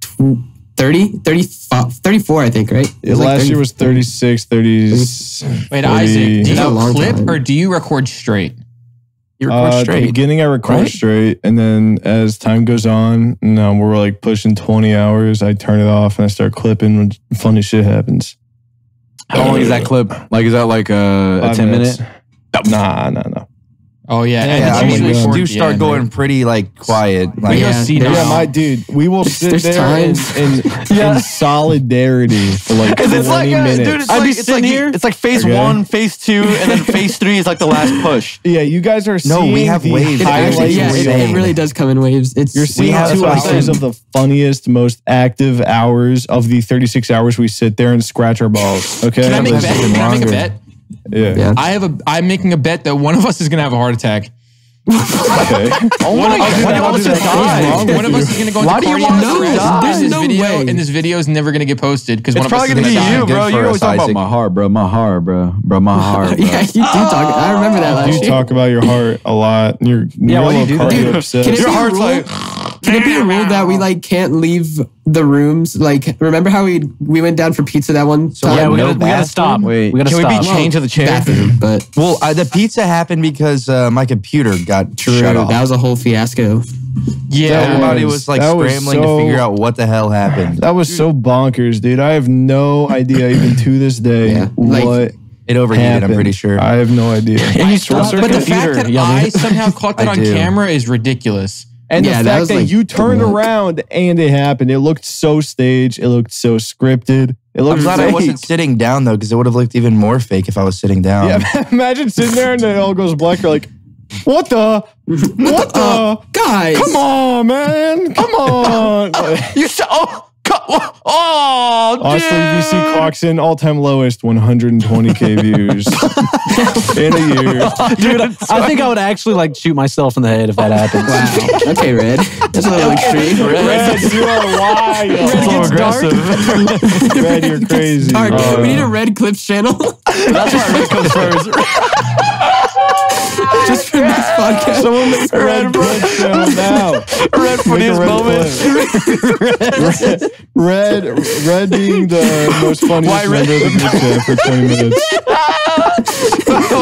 tw- 30, 30, 34, I think, right?
Yeah,
was like
last
30
year was 36, 30.
Wait, Isaac, do
It's a
you clip
time.
or do you record straight?
You record
Uh, at the
straight.
beginning, I record
right?
straight, and then as time goes on, no, we're like pushing 20 hours. I turn it off and I start clipping when funny shit happens.
How long is that clip? Like is that like a, a 10
minutes.
minute?
Nah, nah, nah.
Oh yeah, and
Yeah, I mean, we do start
end,
going pretty like quiet. Like,
We go
Yeah,
see
there's-
Yeah, my dude, we will sit
there's
there in,
times.
in, in solidarity for like 20
It's like, uh,
minutes.
dude, it's
I'd
like,
be
it's
sitting
like,
here-
It's like phase
Okay.
one, phase two, and then phase three is like the last push.
yeah, you guys are
No,
seeing
we have
the
waves.
It actually, yeah, it, it really does come in waves. It's
You're seeing
have-
two
that's what I'm
hours
saying.
of the funniest, most active hours of the 36 hours we sit there and scratch our balls. Okay,
Can I make a bet?
Even
Can I make a
longer.
bet?
Yeah.
Yeah.
I have a. I'm making a bet that one of us is gonna have a heart attack.
Okay.
Oh
One,
my
of-
god,
one of
would
us
you
is
die?
One of us is gonna go into
Why do you
cardiac
want to
arrest.
die?
There's
this
no
video
way.
and this video is never gonna get posted because one of us
probably
is
gonna
gonna
be
die.
you, bro. You're always talking about my heart, bro. My heart, bro. Bro, my heart, bro.
yeah, you do talk. I remember that last
You
year.
talk about your heart a lot. You're,
Yeah,
you're
why
a
do you
little
do that?
Dude,
obsessed.
Your heart's like
can it be a rule that we like can't leave the rooms? Like, remember how we we went down for pizza that one time?
yeah, we
no
gotta, we gotta stop.
Wait,
we gotta
can we
stop.
be chained to the chair?
bathroom, but
Well, uh, the pizza happened because uh, my computer got
true,
shut off.
that was a whole fiasco.
Yeah.
Everybody
was-
was like
that was
scrambling
so-
to figure out what the hell happened.
That was so bonkers, dude. I have no idea, even to this day,
Yeah, like-
what
It overheated,
happened.
I'm pretty sure.
I have no idea.
And you short
but the
the
fact that
yummy.
I somehow caught that
I
on
do.
camera is ridiculous.
And
Yeah,
the fact
was,
that
like,
you turned around and it happened, it looked so staged. It looked so scripted. It
I'm
looked
glad I wasn't sitting down though, because it would have looked even more fake if I was sitting down.
Yeah, imagine sitting there and it all goes black. You're like, what the? What the?
Uh, guys,
Come on, man. Come on.
you said, oh, oh, oh,
Honestly,
dude.
VC clocks in all time lowest 120k views in a year.
Dude, I think I would actually like shoot myself in the head if that happens.
Wow. Okay, Red. That's a little extreme.
Red, you are wild.
so aggressive.
Red, you're crazy.
Dark.
Uh,
we need a Red Clips channel
That's why Rick comes first.
Just for this podcast.
Someone make a red clip channel now.
Red
Make a
funniest
red
moment.
clip. Red, red being the most funniest
Why red?
member of the group for 20 minutes.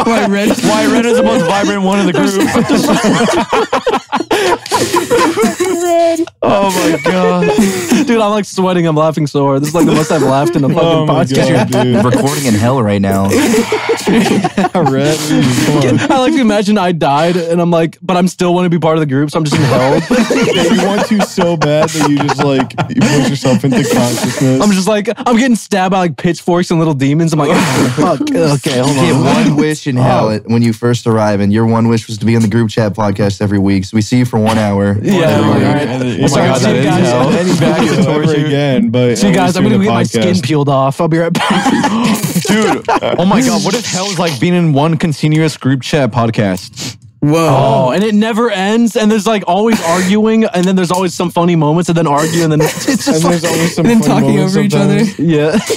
Why Red?
Why Red is the most vibrant one in the group? oh my god.
Dude, I'm like sweating. I'm laughing so hard. This is like the most I've laughed in a oh fucking
Oh
podcast.
god, dude.
Recording in hell right now.
Red, come on.
I like to imagine I died and I'm like, but I'm still want to be part of the group, so I'm just in hell.
Yeah, you want to so bad that you just like you push yourself into consciousness.
I'm just like, I'm getting stabbed by like pitchforks and little demons. I'm like, oh, fuck. Okay, hold
You get one wish in hell oh. when you first arrive, and your one wish was to be on the group chat podcast every week. So we see you for one hour.
Yeah.
Oh my
all
God.
right.
Oh my
Sorry,
God,
see
that
you
is
guys.
hell.
any back
Fucking
ever again. But
See you guys, I'm gonna
least
go
doing
get
a
my skin
podcast.
peeled off. I'll be right back.
Dude, oh my god, what if hell is like being in one continuous group chat podcast?
Whoa.
Oh, and it never ends, and there's like always arguing, and then there's always some funny moments, and then argue, and then it's
And
just like,
there's always some
And then
funny
talking
moments
over each other.
yeah.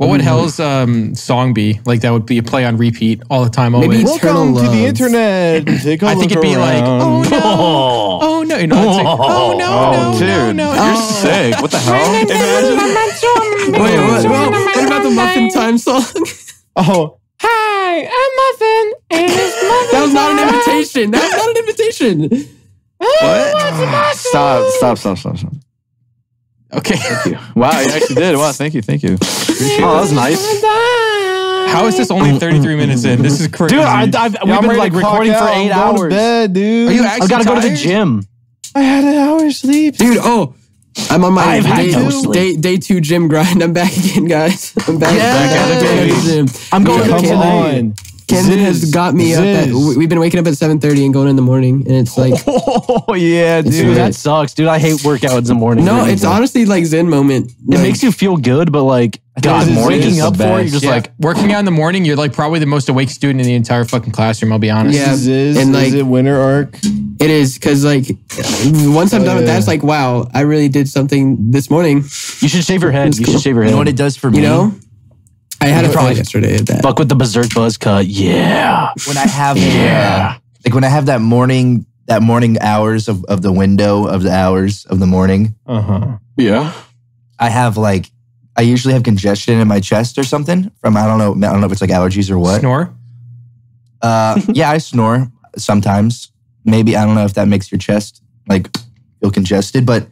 What would Hell's um, song be? Like that would be a play on repeat all the time, always.
Eternal
Welcome to the internet. Take a
I think
look
it'd be like, oh no, oh no, you know, it's like, oh no, oh, no,
Dude,
no,
you're sick. What the hell?
Wait, what, what, what about the Muffin Time song?
oh,
Hi, I'm Muffin, and it's Muffin.
That was not an invitation. That was not an invitation.
What? Stop, stop, stop, stop, stop.
Okay.
Wow, you actually did. Wow, thank you, thank you. Appreciate
Oh, that
that.
was nice.
How is this only mm, mm, 33 mm, minutes in? This is crazy.
Dude, I, I've,
yeah,
we've
I'm
been like
to clock
recording for eight
I'm going to
hours.
bed, dude.
Are you actually
I gotta go to the
tired?
gym.
I had an hour sleep.
Dude, oh, I'm on my
I've
day,
sleep.
day, day two gym grind. I'm back again, guys. I'm back,
Yeah.
back at the gym.
I'm going
Yeah,
to
Come
Ken-
on.
Kendon has got me up at. We- We've been waking up at 7:30 and going in the morning, and it's like,
Oh yeah,
Dude,
Dude,
dude.
that sucks, dude. I hate workouts in the morning.
no, it's honestly like Zen moment.
It
Like,
makes you feel good, but like, God,
this is-
waking up for it, you're just
Yeah,
like,
working out in the morning, you're like probably the most awake student in the entire fucking classroom. I'll be honest.
Yeah.
This is,
and,
is
like-
it winter arc?
It is because like once I'm done with that, it's uh. like wow, I really did something this morning.
you should shave your head.
It's
You
cool.
should shave your
You
head.
know what it does for
You
me?
know, I had a thought yesterday of that.
Fuck with the berserk buzz cut. Yeah.
when I have yeah. like when I have that morning that morning hours of, of the window of the hours of the morning,
Uh huh.
Yeah.
I have like I usually have congestion in my chest or something from I don't know I don't know if it's like allergies or what.
Snore.
Uh, yeah, I snore sometimes. Maybe I don't know if that makes your chest like feel congested, but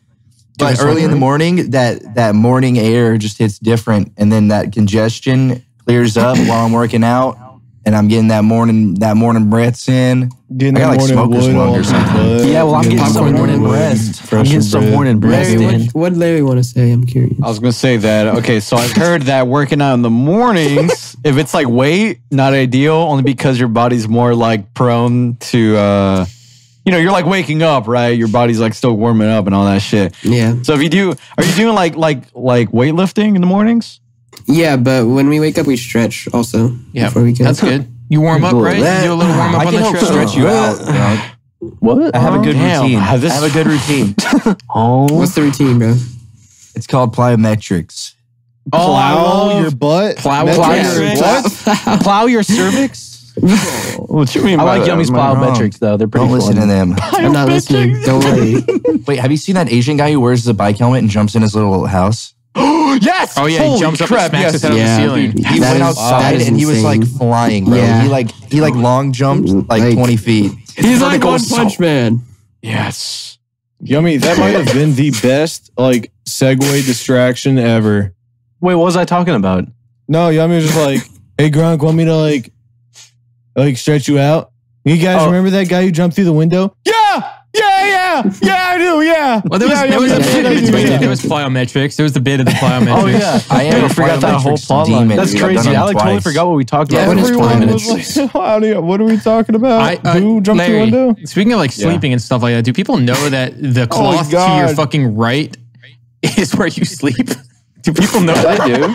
but
us
early in the morning that that morning air just hits different, and then that congestion clears up while I'm working out, and I'm getting that morning that morning breaths in.
Getting
I got, like,
morning
smoker's lung or something.
Yeah, well, I'm getting some
popcorn
morning
wood,
rest. I'm getting some
bread.
morning rest
Larry,
in.
what, what did Larry want to say? I'm curious.
I was gonna say that. Okay, so I've heard that working out in the mornings, if it's like weight, not ideal, only because your body's more like prone to, uh, you know, you're like waking up, right? Your body's like still warming up and all that shit.
Yeah,
So if you do, are you doing like like like weightlifting in the mornings?
yeah, but when we wake up, we stretch also.
Yeah,
before we go.
that's good. You warm up, right? You do a little warm up
I
on
can
the
help
treadmill.
stretch you out. bro.
Uh, what?
I have a good
Damn,
routine.
have
I
this-
have a good routine.
Oh.
What's the routine, bro?
It's called plyometrics.
Oh,
Plow your butt.
Plow- plow your-
What?
Plow your cervix?
What you mean?
I
by
like? Yumi's
am I
plyometrics though. They're pretty
Don't listen to them.
I'm not listening. Don't worry.
Wait, have you seen that Asian guy who wears the bike helmet and jumps in his little house?
Yes.
Oh yeah,
Holy
he jumps up
crap,
and smacks
yes.
his head on
Yeah,
the ceiling.
dude.
He
That
went
is-
outside
is
and he was like flying, bro.
Yeah.
He like he like long jumped like,
Like-
20 feet.
He's like
vertical
One
assault.
Punch Man.
Yes.
Yumi, that might have been the best like segue distraction ever.
Wait, what was I talking about?
No, Yumi was just like, "Hey Grunk, want me to like, like stretch you out?" You guys
Oh.
remember that guy who jumped through the window? Yeah, yeah, yeah, yeah. I do. Yeah.
Well, there was,
yeah,
there was a
yeah,
bit
yeah,
in between.
yeah.
There was plyometrics. There was the bit of the plyometrics.
Oh yeah,
I am
Dude, forgot that whole
plyometrics
plot line.
that's
dude. I've
crazy. I like totally forgot what we talked
Yeah,
about.
what is
Everyone
plyometrics?
was like, "How do you- what are we talking about?
I, uh,
Who jumped through the
Larry,
window?
Speaking of like sleeping and stuff like that, do people know that the cloth to your fucking right is where you sleep? Do people know that?
I do.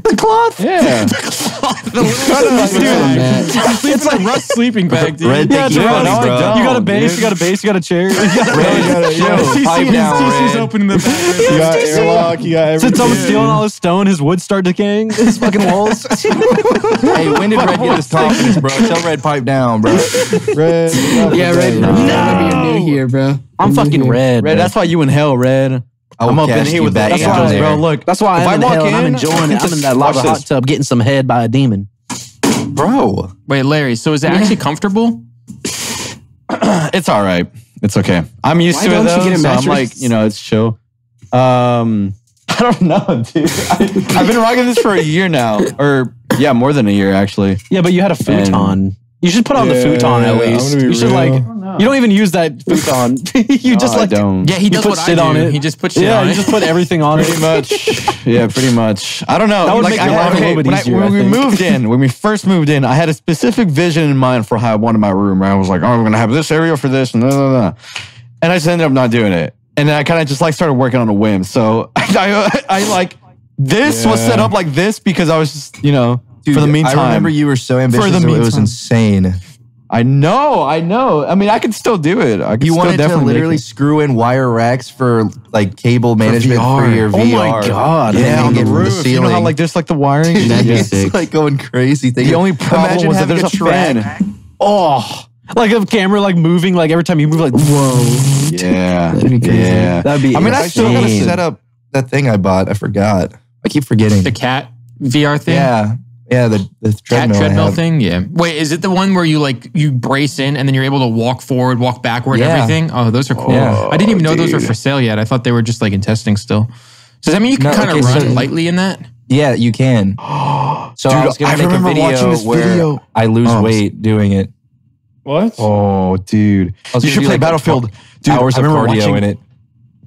The cloth?
Yeah.
the cloth. little
Listen, Matt.
it's like Russ sleeping bag, dude.
Red
Yeah, it's
you
around.
funny, bro.
You got a base, you got a base, you got a chair. You got
Red, you gotta- yo,
CC
pipe down,
CC's
Red.
open in the back.
You got airlock. You got everything.
Since someone's stealing all his stone, his wood start decaying. His fucking walls.
Hey, when did Red get his confidence, bro? Tell Red pipe down, bro.
Red.
Yeah, Red.
Red.
Remember you're new here, bro.
I'm
You're
fucking
here.
red.
Red, that's why you in hell, Red.
I will
I'm up in here with
that
That's
down
why, bro. Look,
That's why
if
I'm
I
in
walk
hell and I'm enjoying it. I'm in that lava
watch
hot tub getting some head by a demon.
Bro.
Wait, Larry, so is it actually comfortable?
it's all right. It's okay. I'm used
Why
to it
don't you
though.
get a
so I'm like, you know, it's chill. Um, I don't know, dude. I, I've been rocking this for a year now, or yeah, more than a year actually.
Yeah, but you had a futon. You should put on the futon at
I'm
least.
be
You should
real.
like. Oh, you don't even use that futon. you just
No, I
like.
don't.
Yeah, he
You
does
put
what I
shit
do.
on it.
He just puts shit
Yeah,
on
you
it.
just put everything on it.
Pretty much. Yeah, pretty much. I don't know.
That would
like
make
I
your
had,
life a
okay,
little bit
when, I-
easier,
when
I
we
think.
moved in, when we first moved in, I had a specific vision in mind for how I wanted my room. Right? I was like, oh, we're gonna have this area for this and blah, blah, blah. and I just ended up not doing it. And then I kind of just like started working on a whim. So I, I, like this was set
Yeah.
up like this because I was just you know
Dude,
for the meantime.
I remember you were so ambitious.
For the meantime.
it was insane.
I know, I know. I mean, I can still do it. I can
You
still
wanted to
definitely make
literally
it.
screw in wire racks for like cable management for, your
VR.
your
Oh
VR.
my God.
Yeah,
Yeah, on the
get from
roof. you know how like there's like the wiring.
That'd be
Yeah.
sick.
It's like going crazy. Thing.
The only problem
Imagine
was that
having
there's a
track.
fan. Oh,
Like a camera, like moving, like every time you move, like
Whoa.
yeah,
That'd be crazy.
yeah.
that'd be.
I mean, I still gotta
insane.
set up that thing I bought. I forgot. I keep forgetting.
the KAT VR thing?
Yeah, yeah. The the
KAT
treadmill. I
treadmill thing? Yeah. Wait, is it the one where you like you brace in and then you're able to walk forward, walk backward,
Yeah.
everything? Oh, those are cool.
Yeah.
I didn't even know those were
oh,
for sale yet. I thought they were just like in testing still. So does that mean you can
No,
kind of
okay,
run
so-
lightly in that?
Yeah, you can. So I
Dude,
was gonna
I
make a
remember
video
watching this
where
video.
I lose
Oh.
weight doing it.
What?
Oh, dude.
I
You should play
like,
Battlefield. Dude,
hours
I
of
remember
cardio
watching
in it.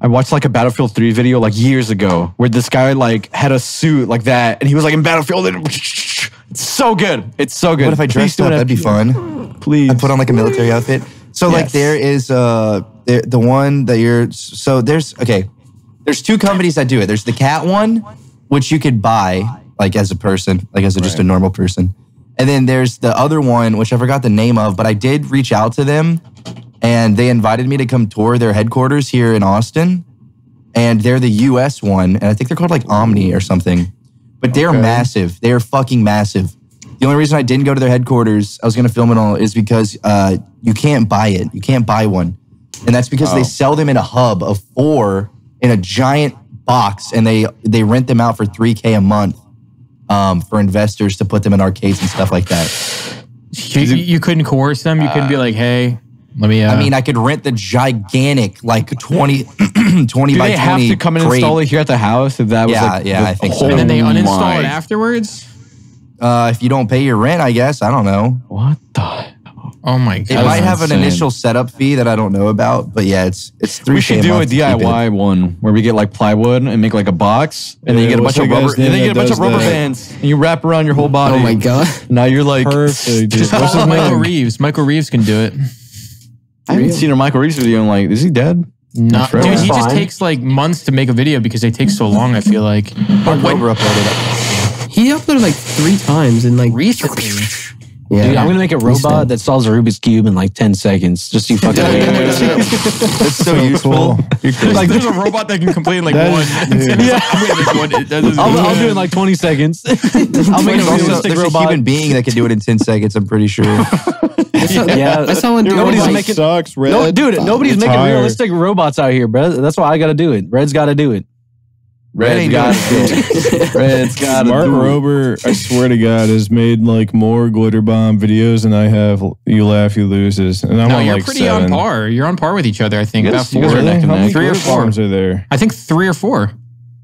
I watched like a Battlefield 3 video like years ago where this guy like had a suit like that and he was like in Battlefield and it's so good. It's so good.
What if I dressed up? That'd be fun.
Please.
I put on like a military outfit. So like there is uh the, the one that you're so there's okay. There's two companies that do it. There's the KAT one, which you could buy like as a person, like as a, just a normal person. And then there's the other one, which I forgot the name of, but I did reach out to them and they invited me to come tour their headquarters here in Austin. And they're the US one, and I think they're called like Omni or something. But they're massive. They're fucking massive. The only reason I didn't go to their headquarters, I was gonna film it all, is because uh, you can't buy it. You can't buy one, and that's because they sell them in a hub of four in a giant box, and they they rent them out for three k a month um, for investors to put them in arcades and stuff like that.
You, you couldn't coerce them. You couldn't be like, "Hey, let me." Uh,
I mean, I could rent the gigantic like 20, 20
Do
by
they have to come and
crate.
install it here at the house? If that was
Yeah,
like
yeah,
the
I think so.
and then they uninstall
my-
it afterwards.
Uh, if you don't pay your rent, I guess I don't know.
What the?
Oh my god!
It
god!
might have an initial setup fee that I don't know about, but yeah, it's it's three.
We should do a DIY one where we get like plywood and make like a box, and then you get a bunch of rubber, and then you get a bunch of rubber
that?
bands, and you wrap around your whole body.
Oh my god.
Now you're like
Perfect.
Just
What's
Michael? Reeves. Michael Reeves can do it.
I haven't seen a Michael Reeves video. I'm like, is he dead?
Not, dude, he just takes like months to make a video because they take so long. I feel like.
Mark Rober uploaded it.
He uploaded like three times in like
Recently,
Yeah.
Dude, I'm gonna make a robot that solves a Rubik's cube in like 10 seconds. Just you fucking.
It's so useful.
Cool.
like there's a robot that can complete in like
That
one.
is-
yeah. Like one that doesn't-
I'll, I'll do it in like 20 seconds. I'll make a
There's, also,
realistic
there's a human being that can do it in 10 seconds, I'm pretty sure.
Yeah,
I saw one dude
Nobody's
like,
making-
sucks, Red.
No, dude, nobody's making realistic robots out here, bro. That's why I got to do it. Red's got to do it.
Red ain't
got it. Red's got it.
Mark Rober, I swear to God, has made like more glitter bomb videos than I have. You laugh, you loses, and I'm
No,
on
you're
like
pretty
seven.
on par. You're on par with each other. I think
You
about four.
Really?
neck and
How many
neck.
Three or four.
bombs are there?
I think three or four.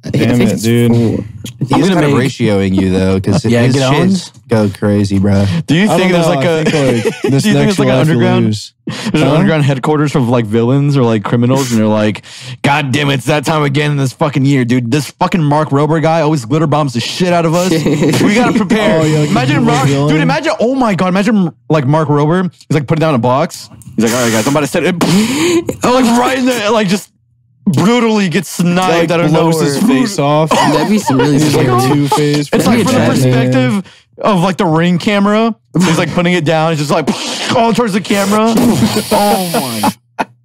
I
Damn it,
it's
dude.
four.
He's
gonna
kind of ratioing you though, because
Yeah,
his
get
shits go crazy, bro.
Do you think there's
know,
like
I
a
think, like,
do you think
next
it's like an underground
lose.
there's an underground headquarters of like villains or like criminals and they're like, God damn it, it's that time again in this fucking year, dude. This fucking Mark Rober guy always glitter bombs the shit out of us. we gotta prepare.
Oh, yeah,
imagine Mark, dude. Imagine, oh my god, imagine like Mark Rober. He's like putting down a box. He's like, all right, guys, I'm about to set it. oh, like right in the like just brutally gets sniped
Like
out of
blows
nowhere.
his face off.
That'd be some really
He's like
scary.
two face.
It's like from the
Batman.
perspective of like the ring camera. So he's like putting it down. He's just like all towards the camera. oh my!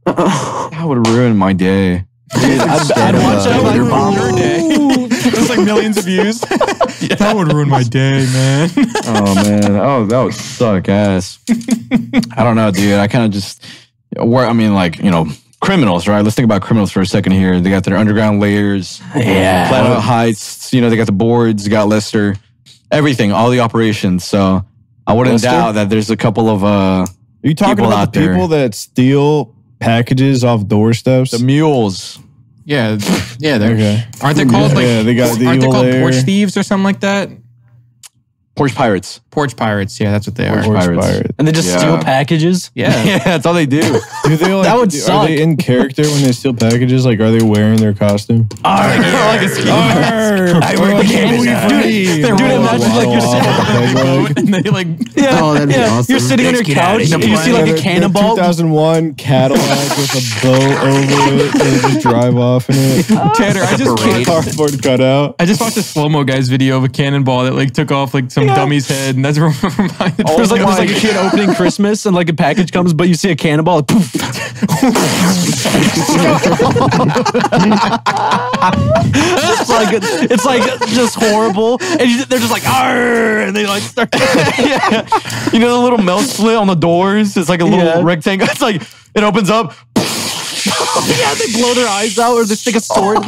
That would ruin my day.
Dude, I'd,
I'd watch that
glitter
like
bomb.
Your day. It's like millions of views. That would ruin my day, man.
Oh man. Oh, that would suck ass. I don't know, dude. I kind of just where I mean, like you know, criminals, right? Let's think about criminals for a second here. They got their underground layers,
Yeah.
Planet Heights. You know, they got the boards, got Lester, everything, all the operations. So I wouldn't
Lester?
doubt that there's a couple of uh
Are you talking about
out
the
there.
people that steal packages off doorsteps?
the mules.
Yeah, yeah. They're
Okay.
aren't they called like
Yeah, they got the
aren't they called
lair.
porch thieves or something like that?
Porch pirates.
Porch pirates. Yeah, that's what they are.
Porch
Horse
pirates.
And they just
Yeah.
steal packages.
Yeah.
Yeah, that's all they do.
Do they like,
That would
do-
suck.
Are they in character when they steal packages? Like, are they wearing their costume?
like a ski mask.
I work the
Dude, dude, imagine like you're sitting.
and they like
Yeah,
Oh, that'd be
yeah.
awesome.
You're sitting on your couch and you see like a cannonball.
2001 Cadillac with a boat over it. and just drive off in it.
Tanner. I just watched,
Cardboard cutout.
I just watched a slow mo guys video of a cannonball that like took off like some dummy's head, and that's what reminded oh
There's like, there's like a kid opening Christmas and like a package comes, but you see a cannonball. like, poof. it's like it's like just horrible, and you, they're just like, and they like start.
yeah. You know the little melt slit on the doors? It's like a little
Yeah.
rectangle. It's like it opens up.
yeah, they blow their eyes out or they stick a sword.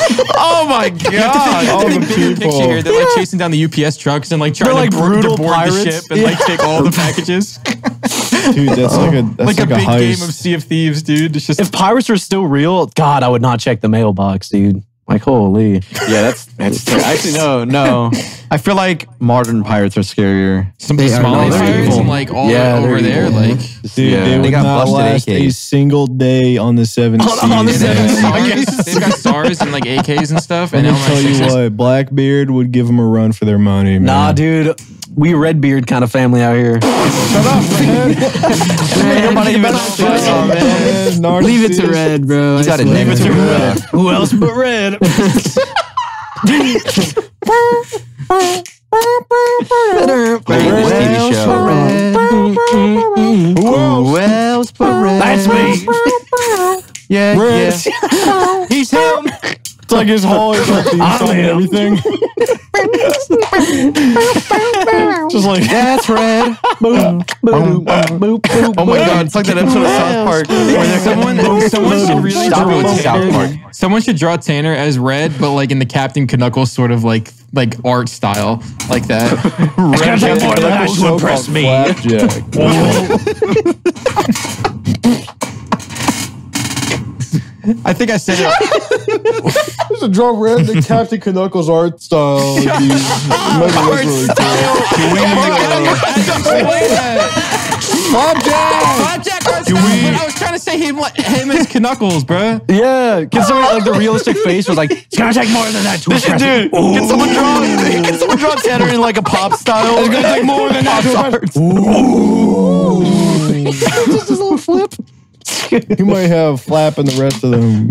Oh my god.
All the
bigger
people.
picture here. They're like chasing down the UPS trucks and like trying
They're like
to, to
brutal
board the
pirates.
ship and like take all the packages.
Dude, that's like a that's
like,
like,
a big
heist.
game of Sea of Thieves, dude. It's just
if pirates were still real, God, I would not check the mailbox, dude. Like, holy.
Yeah, that's that's actually no, no. I feel like modern pirates are scarier.
some
They are
Somali
not
pirates
evil.
and like all
Yeah, they're
over there,
evil.
like
Dude,
Yeah.
they
They
would
got
not
busted
last a
AKs.
single day on the seven seas.
on the
They've
seven
man.
got SARS, they've got SARS and like AKs and stuff.
Let
And
me tell you what, Blackbeard would give them a run for their money, man.
Nah, dude. We Redbeard kind of family out here.
Nobody even knows this.
Oh, man. Narcissist.
Leave it to Red, bro.
He's
I
got a
swear.
name to uh,
Who else but Red?
TV show. Who else but Red?
That's me.
Yeah,
Red.
yeah. He's him.
It's like his whole his whole theme song and everything. Just like
That's Red.
Boom, oh boom, boom, boom.
Oh my god, it's like that episode of South Park where
someone, someone should really
Stop
draw
it, South Park.
Someone should draw Tanner as red, but like in the Captain K'nuckles sort of like like art style, like that.
It's gonna take more than that to impress me.
Flapjack.
I think I said it.
There's a draw red the Captain K'nuckles art style. Dude. Maybe that's really cool.
Flapjack art style, but I was trying to say him like him as K'nuckles, bruh.
Yeah, considering like the realistic face was like, it's gonna take more than that to
This shit,
impress me.
dude, can someone draw can someone draw Tanner in like a pop style? It's gonna take more than that
He might have flap and the rest of them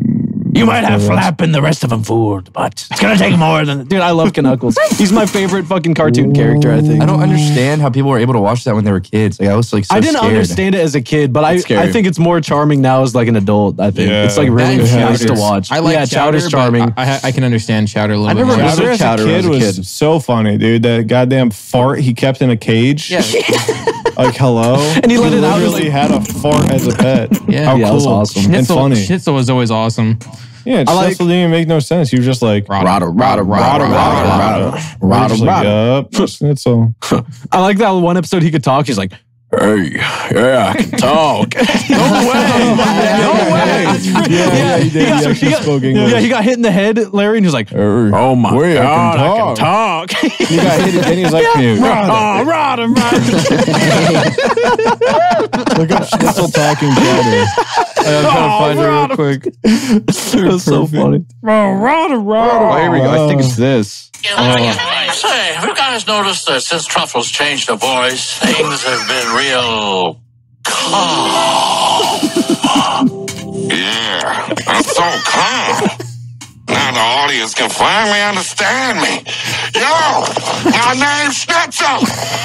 You might have Flap and the rest of them fooled, but it's gonna take more than. Dude, I love K'nuckles. He's my favorite fucking cartoon character. I think.
I don't understand how people were able to watch that when they were kids. Like I was like, so
I didn't
scared.
understand it as a kid, but I,
scary.
I think it's more charming now as like an adult. I think
Yeah.
it's like really
and
nice to watch.
I like
yeah,
Chowder,
Chowder's
but
charming.
I, I, I can understand Chowder a little
I
bit
never
more.
understood
Chowder as a
Chowder
kid
as a
was so funny, dude. That goddamn fart he kept in a cage.
Yeah,
Like hello.
And he let it out, he
Literally had a fart as a pet.
Yeah.
How
Yeah,
that
cool
was awesome.
and
Schnitzel,
funny.
Schnitzel was always awesome.
Yeah,
I like-
didn't even make no sense. He was just like
Rada,
Rada, rada, rada, rada, rada, rada,
just like,
rada.
yup, Schnitzel.
I like that one episode he could talk. He's like,
Hey, yeah, I can talk. no way. No way.
Yeah, yeah, he did. He
got-
actually
got-
spoke English.
yeah, he got hit in the head, Larry, and he was like,
Oh my
Wait, I
god,
can
I can
talk.
talk.
He got hit again. He was like,
Oh, Rada,
look up Schnitzel talking Chowder.
I'm trying to find it real quick.
it was so funny.
Oh, here we go. I think it's this.
Say, have you guys noticed that since Truffles changed the voice, things have been real calm?
Yeah, I'm so calm. Now the audience can finally understand me. Yo, my name's Schnitzel.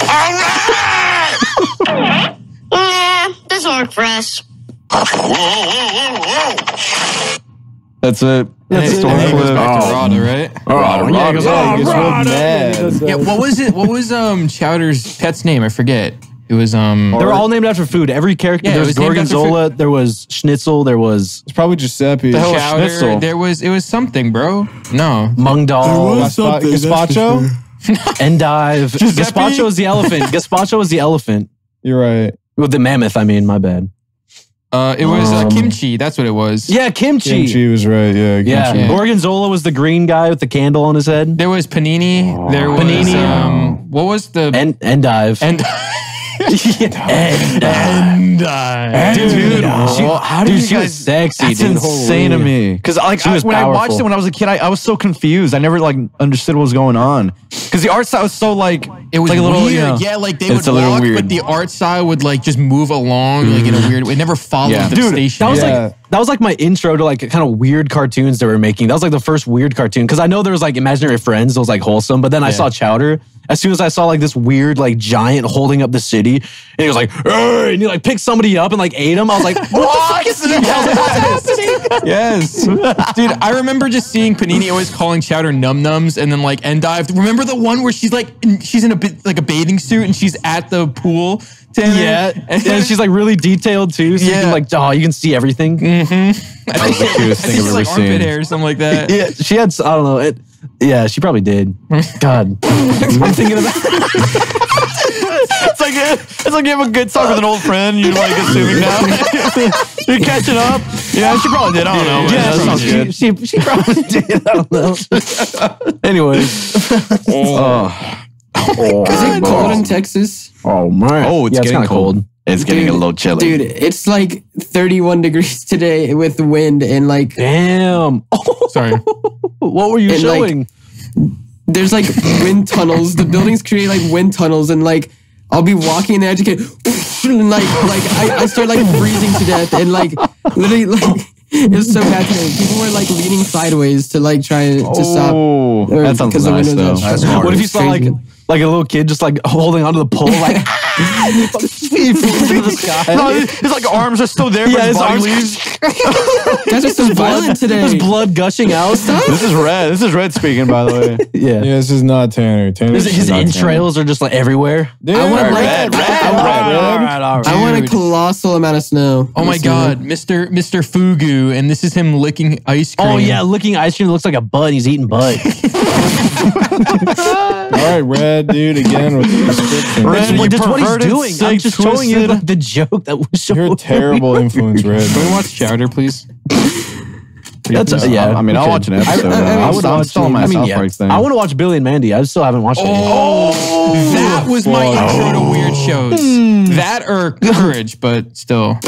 All right.
Yeah, this worked for us.
Whoa, whoa, whoa, whoa.
That's it. That's the
it- and it goes
story
back to. Rada, right?
Oh,
Yeah, he goes, oh, he gets real mad.
Yeah. What was it? What was um Chowder's pet's name? I forget. It was um.
They were all named after food. Every character.
Yeah,
there was
was named after
Gorgonzola. There was Schnitzel. There was
It's probably Giuseppe.
The hell is
Chowder.
Schnitzel?
There was it was something, bro. No.
Mung Dal.
Gaspa- Gazpacho?
Endive. Gazpacho is the elephant. Gazpacho is the elephant.
You're right.
With the mammoth, I mean, my bad.
Uh, it was uh,
Um,
kimchi. That's what it was.
Yeah, kimchi.
Kimchi was right. Yeah.
Yeah.
Kimchi.
Yeah.
Gorgonzola was the green guy with the candle on his head.
There was panini. There was
Panini.
um. What was the
And Endive.
and
Endive.
Dude,
She,
how did
dude,
you
she was
guys-
sexy,
That's
dude.
insane to me. Because like
She
I,
was
when I watched it when I was a kid, I, I was so confused. I never like understood what was going on. Because the art style was so like
It was
like a little
weird.
you know,
yeah, like they would walk,
weird.
but the art style would like just move along like in a mm. weird way. It never followed
Yeah.
the
Dude,
station.
that was
Yeah.
like that was like my intro to like kind of weird cartoons they were making. That was like the first weird cartoon because I know there was like imaginary friends, those like wholesome, but then I saw Chowder. As soon as I saw like this weird like giant holding up the city, and he was like, "Hey," and he like picked somebody up and like ate him. I was like, "What, the fuck is this?" I like, "What's happening?"
Yes, dude. I remember just seeing Panini always calling Chowder num nums, and then like Endive. Remember the one where she's like in, she's in a bit like a bathing suit and she's at the pool. Tanner?
Yeah,
and
and she's like really detailed too, so you
Yeah.
can like, oh, you can see everything. Mm-hmm.
I think,
That was the cutest
I
thing
think
I've
she's
ever
like armpit
seen.
hair or something like that.
Yeah, she had. I don't know. It. Yeah, she probably did. God, I'm thinking about.
It's like it's like you have a good talk with an old friend. You're like assuming now you're catching up. Yeah, she probably did. I don't know. man.
Yeah,
that sounds
she, she, she probably did. I don't know. Anyways,
oh.
oh, Is it oh, cold in Texas?
oh man. Oh, it's
Yeah, it's
getting
kinda
cold.
cold.
It's getting a little chilly.
Dude, it's like 31 degrees today with wind and like
damn.
Sorry.
what were you
And, like,
showing?
there's like wind tunnels. The buildings create like wind tunnels and like I'll be walking and I just and like like I, I start like freezing to death and like literally like it's so bad today. People were like leaning sideways to like try to stop.
Oh,
or-
that sounds nice though.
That's
what if you saw like
crazy.
Like a little kid just like holding onto the pole, like he fucking flew into the sky?
No, his his, like arms are still there.
Yeah,
but his
his
body
arms-
leaves.
Guys are so violent today.
There's blood gushing out.
This is red. This is red speaking, by the way.
Yeah.
Yeah, this is not Tanner. Tanner.
His, his entrails are just like everywhere.
I want like
Red, red,
I want,
red.
All right, all right.
I want a colossal amount of snow.
Oh my God, Mr. Mr. Fugu, and this is him licking ice oh, cream.
Oh yeah, licking ice cream looks like a bud. He's eating bud.
All right, red dude again with the description.
Red,
That's,
you
what, that's what he's
perverted,
doing. I'm
sick,
just showing you the, the joke that was so
You're a terrible influence, red.
Can we watch Chowder, please?
That's a, yeah.
I mean, I'll watch an episode.
I- I- I
I,
would
would.
Watch
still my
I mean,
South
yeah.
Park thing.
I want to watch Billy and Mandy. I still haven't watched it.
Oh, that was my intro to weird hmm. shows. That or Courage, but still.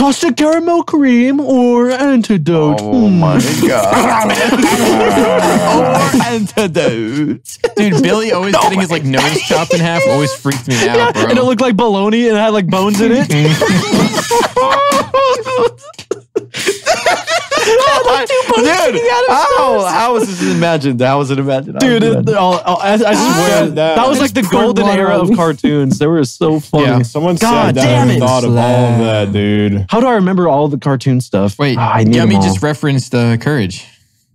Caustic caramel cream or antidote?
Oh my hmm. god! or antidote.
Dude, Billy always getting his like nose chopped in half always freaked me out, bro.
And it looked like bologna and it had like bones in it.
Dude, how, how was this imagined? How was it imagined?
Dude,
it
it,
imagined?
oh, oh, I, I swear
that.
that, was like the golden era
on
of cartoons. They were so funny.
Yeah.
Someone
God
said that
damn
and
it.
thought of all of that, dude.
How do I remember all the cartoon stuff?
Wait,
Ah, I Yumi
just referenced uh, Courage.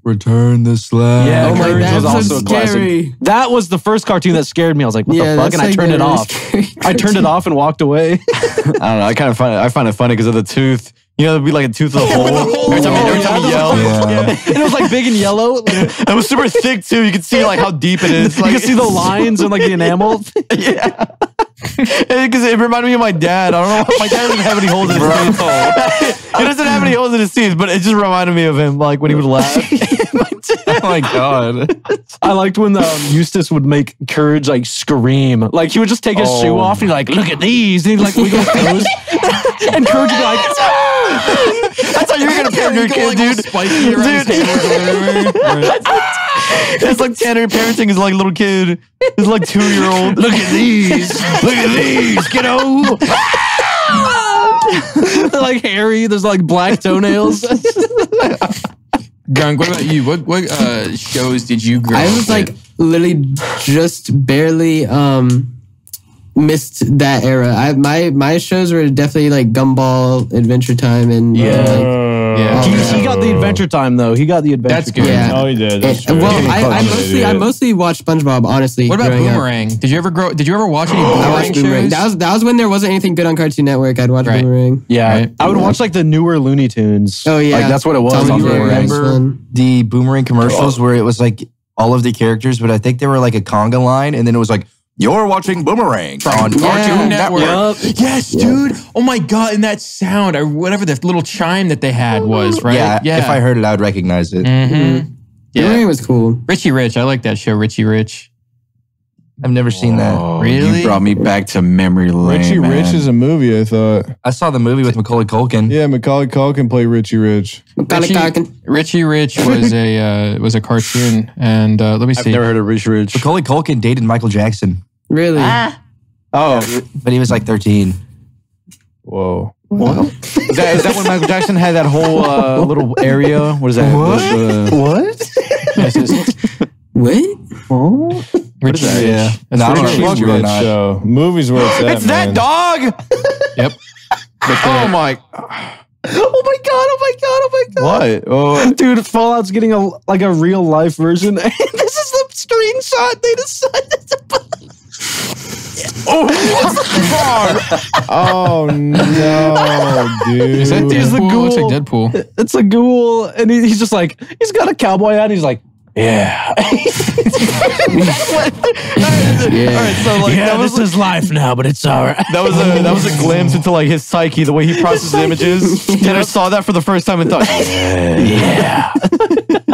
Return the slab.
Yeah,
Oh my,
Courage was also a classic. That was the first cartoon that scared me. I was like, what
Yeah,
the fuck?
that's
And I turned it off. I turned it off and walked away.
I don't know. I kind of find it. I find it funny because of the tooth. You know, it'd be like a tooth with a hole. Every time, every time you yell,
Yeah.
and it was like big and yellow. Like,
it was super thick too. You could see like how deep it is.
you
Like,
can see the lines and like the enamel.
yeah. Because it reminded me of my dad. I don't know. My dad doesn't have any holes in his teeth. he doesn't have any holes in his teeth, but it just reminded me of him, like when he would laugh.
Oh my god.
I liked when um, Eustace would make Courage like scream. Like he would just take his
Oh.
shoe off and he's like, look at these. And he'd like wiggle his toes. and Courage would be like,
That's how you're gonna parent your kid, dude.
Spiky
Dude.
tails or whatever.
It's like Tanner parenting his like little kid. His like two year old. Look at these. Look at these, kiddo.
like hairy. There's like black toenails.
Grunk, what about you? What what uh, shows did you grow
I was like
with?
literally just barely um missed that era. I my my shows were definitely like Gumball, Adventure Time, and uh,
Yeah.
like,
Yeah.
he, he got the adventure time though. He got the adventure.
That's good.
Yeah.
Oh, he did. That's
it-
true.
well, I, I mostly I mostly watched SpongeBob. Honestly,
What about
growing up.
Boomerang? Did you ever grow? Did you ever watch any
I
Boomerang shows?
That was that was when there wasn't anything good on Cartoon Network. I'd watch
Right.
Boomerang.
Yeah,
Right.
I would watch like the newer Looney Tunes.
Oh yeah,
like that's what it was.
Tommy
on
you
Boomerang.
Boomerang.
remember- The boomerang commercials where it was like all of the characters, but I think they were like a conga line, and then it was like, You're watching Boomerang on
Cartoon
Yeah.
Network.
Yup.
Yes, dude. Oh my god! And that sound, or whatever the little chime that they had was, right?
Yeah, if I heard it, I would recognize it.
Mm-hmm. Yeah.
Boomerang was cool.
Richie Rich. I like that show. Richie Rich.
I've never seen that.
Oh,
Really?
You brought me back to memory lane.
Richie
man.
Rich is a movie, I thought.
I saw the movie with Macaulay Culkin.
Yeah, Macaulay Culkin played Richie Rich.
Macaulay
Richie,
Culkin.
Richie Rich was a uh, was a cartoon, and uh, let me see.
I've never heard of Richie Rich.
Macaulay Culkin dated Michael Jackson,
Really?
Oh,
but he was like 13.
Whoa.
is that, is that when Michael Jackson had that whole uh, little area? What is that? What?
What?
Yes, it's
What?
Richie Rich.
Yeah.
That's
No, I don't
Richie
know
Richie
if
Rich.
you or
Rich
not.
show. Movies where it's at,
It's that dog.
Yep.
Oh my.
Oh my god! Oh my god! Oh my god!
What? Oh,
Dude, Fallout's getting a like a real life version. this is the screenshot they decided
Oh oh no, dude.
Is that
Here's the
Deadpool? Looks like
ghoul.
Deadpool.
It's a ghoul, and he, he's just like he's got a cowboy hat. And he's like, yeah,
All right, so like that was
is life now, but it's all right.
that was a that was a glimpse into like his psyche, the way he processes images. Tanner saw that for the first time and thought,
yeah.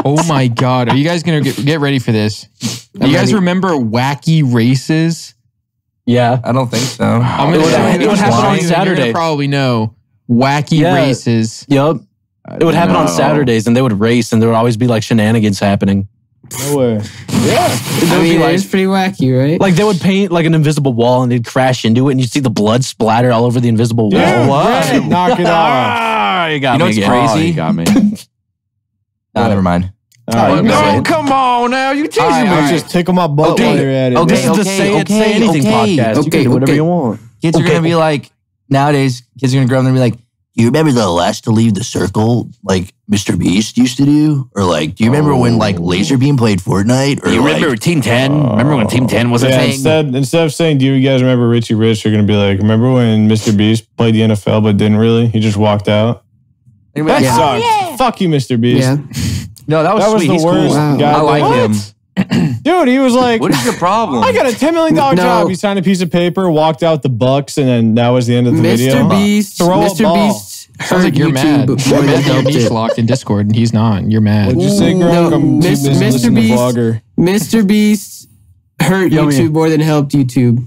Oh my god! Are you guys gonna get, get ready for this? Do you guys remember wacky races?
Yeah.
I don't think so.
I'm
It would-
show
it would happen on
and you're gonna
Saturday.
Probably know wacky
Yeah.
races.
Yep. It would happen on
No.
Saturdays, and they would race, and there would always be like shenanigans happening.
No way.
I
would
mean,
be like-
it's pretty wacky, right?
Like they would paint like an invisible wall, and they'd crash into it, and you'd see the blood splatter all over the invisible wall.
Dude,
what?
Brett, knock it off.
Ah, you got
You know
me
what's
again.
crazy?
"Oh, you got me."
Nah, never mind.
All right, oh,
no,
no,
come on now, you teasing
All right,
me.
all
Let's just tickle my butt
Okay.
while you're at it.
Okay.
This is the say it, say anything
okay.
podcast. you can do whatever
okay.
you want.
Kids are gonna be like nowadays. Kids are gonna grow up and be like, do "You remember the last to leave the circle, like Mr. Beast used to do, or like, do you remember when like oh. Lazarbeam played Fortnite, or
You
like,
remember Team 10? remember when Team 10 was a thing?
instead, instead of saying, "Do you guys remember Richie Rich?" You're gonna be like, "Remember when Mr. Beast played the NFL but didn't really? He just walked out. That
Yeah.
sucked. Fuck you, Mr. Beast.
yeah.
no, that was,
That was
sweet.
the
He's
worst
cool.
Wow.
guy.
I like him.
dude. He was like,
What is your problem?
I got a ten million dollar
No.
job. He signed a piece of paper, walked out the Bucks, and then that was the end of the video.
Mr. Beast.
Throw a
Mr.
ball.
Beast
Sounds
hurt
like you're
YouTube
mad.
more
You're
than
mad that
helped
Niche
it.
locked in Discord, and he's not. You're mad.
What'd you say,
No,
Greg? I'm too
Mis-
busy
Mr.
listening to
Beast.
Vlogger.
Mr. Beast hurt
Yumi.
YouTube more than helped YouTube.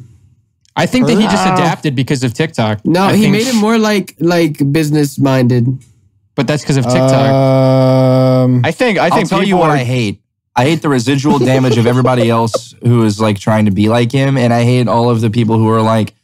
I think that he just adapted because of TikTok.
No,
I
he
think-
made it more like like business minded.
but that's because of TikTok.
Uh, Um,
I think I
I'll
think
tell you
people
what
are-
I hate. I hate the residual damage of everybody else who is like trying to be like him, and I hate all of the people who are like,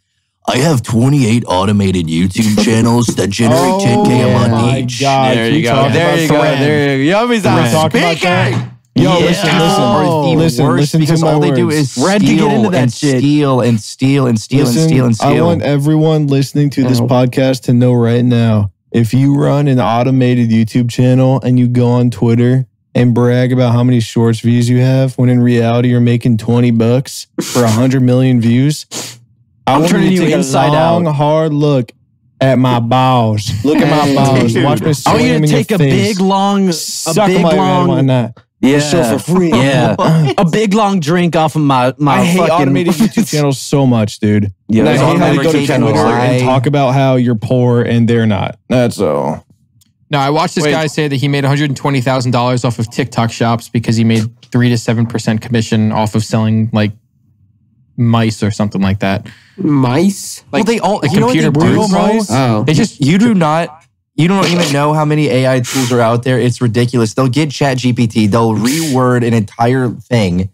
I have 28 automated YouTube channels that generate 10k a month
Oh
each.
God.
There
Can
you go. There you go. There you go. Yumi's
Can we
out.
talk about that? Yo, listen, listen,
Or even
listen,
worse,
listen to
because
my
all they do is
Red could get
steal
into that
and
shit.
steal and steal and steal and steal and
I want everyone listening to this
Ow.
podcast to know right now if you run an automated YouTube channel and you go on Twitter and brag about how many shorts views you have, when in reality you're making 20 bucks for 100 million views, I
I'm
want
turning
to
you
take
inside
a long,
out.
hard look at my balls. Look at my balls. Watch me
I want you to take a
face.
big long, a
Suck
big long,
why not?
Yeah,
show for free.
Yeah, a big long drink off of my my.
I hate
fucking,
automated YouTube channels so much, dude.
Yeah,
and I
there's
hate how they go to
channels.
Twitter and talk about how you're poor and they're not. That's all.
No, I watched this
Wait.
guy say that he made $120,000 off of TikTok shops because he made 3 to 7% commission off of selling like mice or something like that.
Mice.
Like,
well, they all
like
you know what
computer
they do,
parts.
bro?
Oh.
They just
You do not. You don't even know how many AI tools are out there. It's ridiculous. They'll get Chat GPT. They'll reword an entire thing.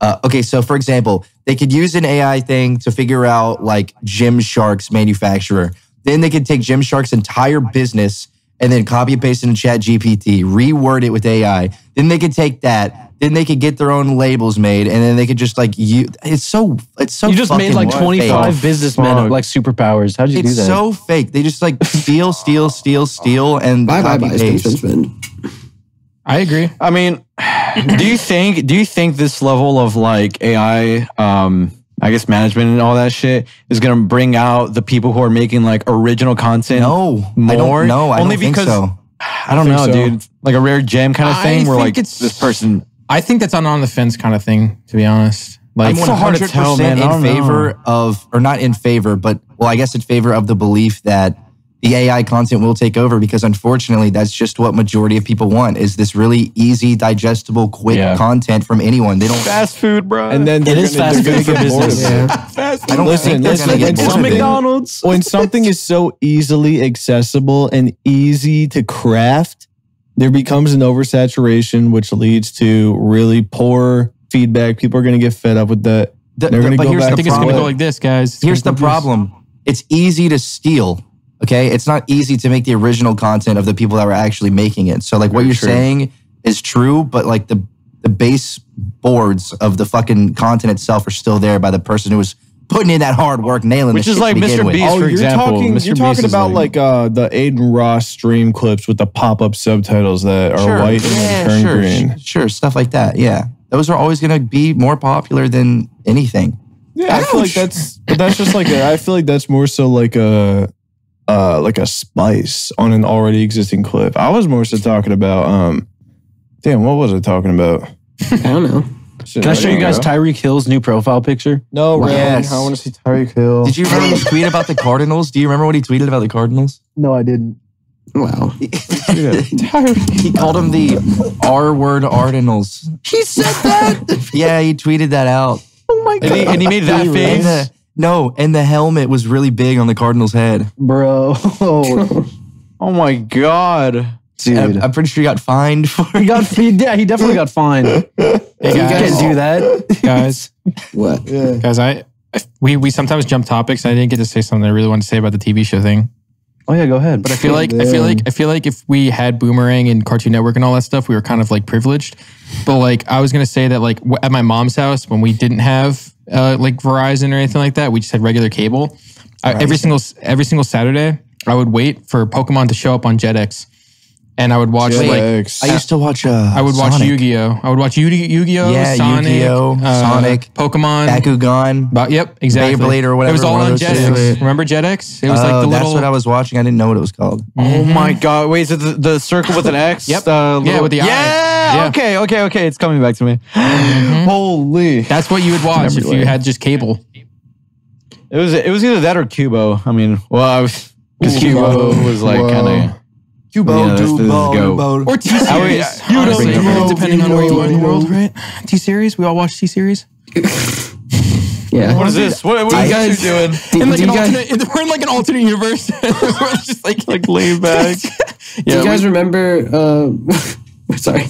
Uh, okay, so for example, they could use an AI thing to figure out like Gymshark's manufacturer. Then they could take Gymshark's entire business and then copy and paste it in Chat GPT, reword it with AI. Then they could take that. Then they could get their own labels made, and then they could just like you. It's so. It's so.
You just made like
fake.
25 businessmen
Fuck.
with like superpowers. How'd you
It's
do that?
It's so fake. They just like steal, steal, steal, steal, and
Bye bye
copy
bye. Spin,
paste.
spin, spin.
I agree.
I mean, do you think do you think this level of like AI, um, I guess management and all that shit is gonna bring out the people who are making like original content?
No,
more.
I don't know. I
Only
don't think
because
so.
I don't
think
know,
so.
dude. Like a rare gem kind of
I
thing, where
think
like
it's-
this person.
I think that's an on the fence kind of thing, to be honest. Like,
I'm
so hard to
100%
tell, man. I
in
don't
favor of, or not in favor, but well, I guess in favor of the belief that the AI content will take over because unfortunately, that's just what majority of people want: is this really easy, digestible, quick
Yeah.
content from anyone. They don't.
Fast food, bro.
And then
It
gonna,
fast food for
gonna get bored
business.
it.
I don't
Listen,
think
listen,
gonna get
it's
bored of it.
something-
McDonald's.
When something is so easily accessible and easy to craft, there becomes an oversaturation, which leads to really poor feedback. People are going to get fed up with that.
The-
They're
the-
gonna
but
go
here's
back
I think it's going to go like this, guys. It's
Here's the
gonna go like this.
problem. It's easy to steal. Okay. It's not easy to make the original content of the people that were actually making it. So like what you're saying is true, but like the the base boards of the fucking content itself are still there by the person who was putting in that hard work, nailing
Which
the
is
shit
like
to begin
Mr.
with.
Beast.
Oh,
for
you're
example,
talking.
Mr.
You're talking
is
about
like-
like, uh, the Adin Ross stream clips with the pop-up subtitles that are
Sure.
white and
yeah,
then turn
sure,
green.
sh- Sure, stuff like that. Yeah. Those are always going to be more popular than anything.
Yeah, I feel like that's but that's just like a, I feel like that's more so like a uh like a spice on an already existing clip. I was more so talking about um damn, what was I talking about?
I don't know.
Shit,
Can I show you guys
know.
Tyreek Hill's new profile picture?
No,
Wow.
Ryan,
Yes.
I want to see Tyreek Hill.
Did you remember his tweet about the Cardinals? Do you remember what he tweeted about the Cardinals?
No, I didn't.
Wow.
he called them the R word Cardinals. He said that? yeah, he tweeted that out.
Oh my
and, he, and he made that face.
The, no, and the helmet was really big on the Cardinals' head.
bro.
Oh my god.
Dude.
I'm, I'm pretty sure he got fined for
he got he, yeah, he definitely got fined.
Hey,
You
guys,
can't do that.
guys,
What?
guys, I, we, we sometimes jump topics. I didn't get to say something I really wanted to say about the TV show thing.
Oh yeah, go ahead.
But I feel like I feel like I feel like if we had Boomerang and Cartoon Network and all that stuff, we were kind of like privileged. But like I was gonna say that like w- at my mom's house when we didn't have uh, like Verizon or anything like that, we just had regular cable. I, every single every single Saturday, I would wait for Pokemon to show up on Jetix, and I would watch like
Jetix.
I used to watch. Uh,
I would watch
Sonic.
Yu-Gi-Oh. I would watch Yu- Yu-Gi-Oh,
Yeah,
Sonic,
Yu-Gi-Oh,
uh,
Sonic,
Pokemon.
Bakugan.
About, yep, exactly.
Beyblade or whatever.
It was all on
of
Jetix. Remember Jetix? It was
Oh,
like the
that's
little.
what I was watching. I didn't know what it was called.
Oh my god! Wait, is it the, the circle with an X?
Yep.
Uh,
Yeah, with the eye.
yeah,
Yeah.
Okay. Okay. Okay. It's coming back to me. Holy!
That's what you would watch if you had just cable.
It was it was either that or Qubo. I mean, well, I was because
Ooh,
Qubo
Qubo.
was like kind of.
Qubo,
Yeah, this- this is go.
Or T series.
Oh, yeah.
honestly,
You know,
depending on where you are in the world, right? T series. We all watch T series.
Yeah.
What is this? What, what are you guys doing?
In like
do
an
you guys,
alternate, we're in like an alternate universe. we're just like like laid back.
do you guys remember? Uh, sorry,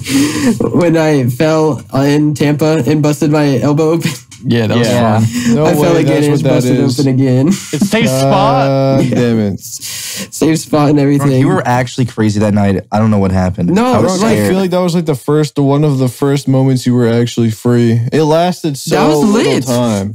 when I fell in Tampa and busted my elbow open.
Yeah, that was
Yeah.
fun.
No
I
way,
felt like
that's
getting
what
it
that
busted
is.
open again.
It's safe spot.
God damn it.
Safe spot and everything.
You were actually crazy that night. I don't know what happened.
No,
I was
was
Bro, I feel like that was like the first, one of the first moments you were actually free. It lasted so
was
little
lit.
time.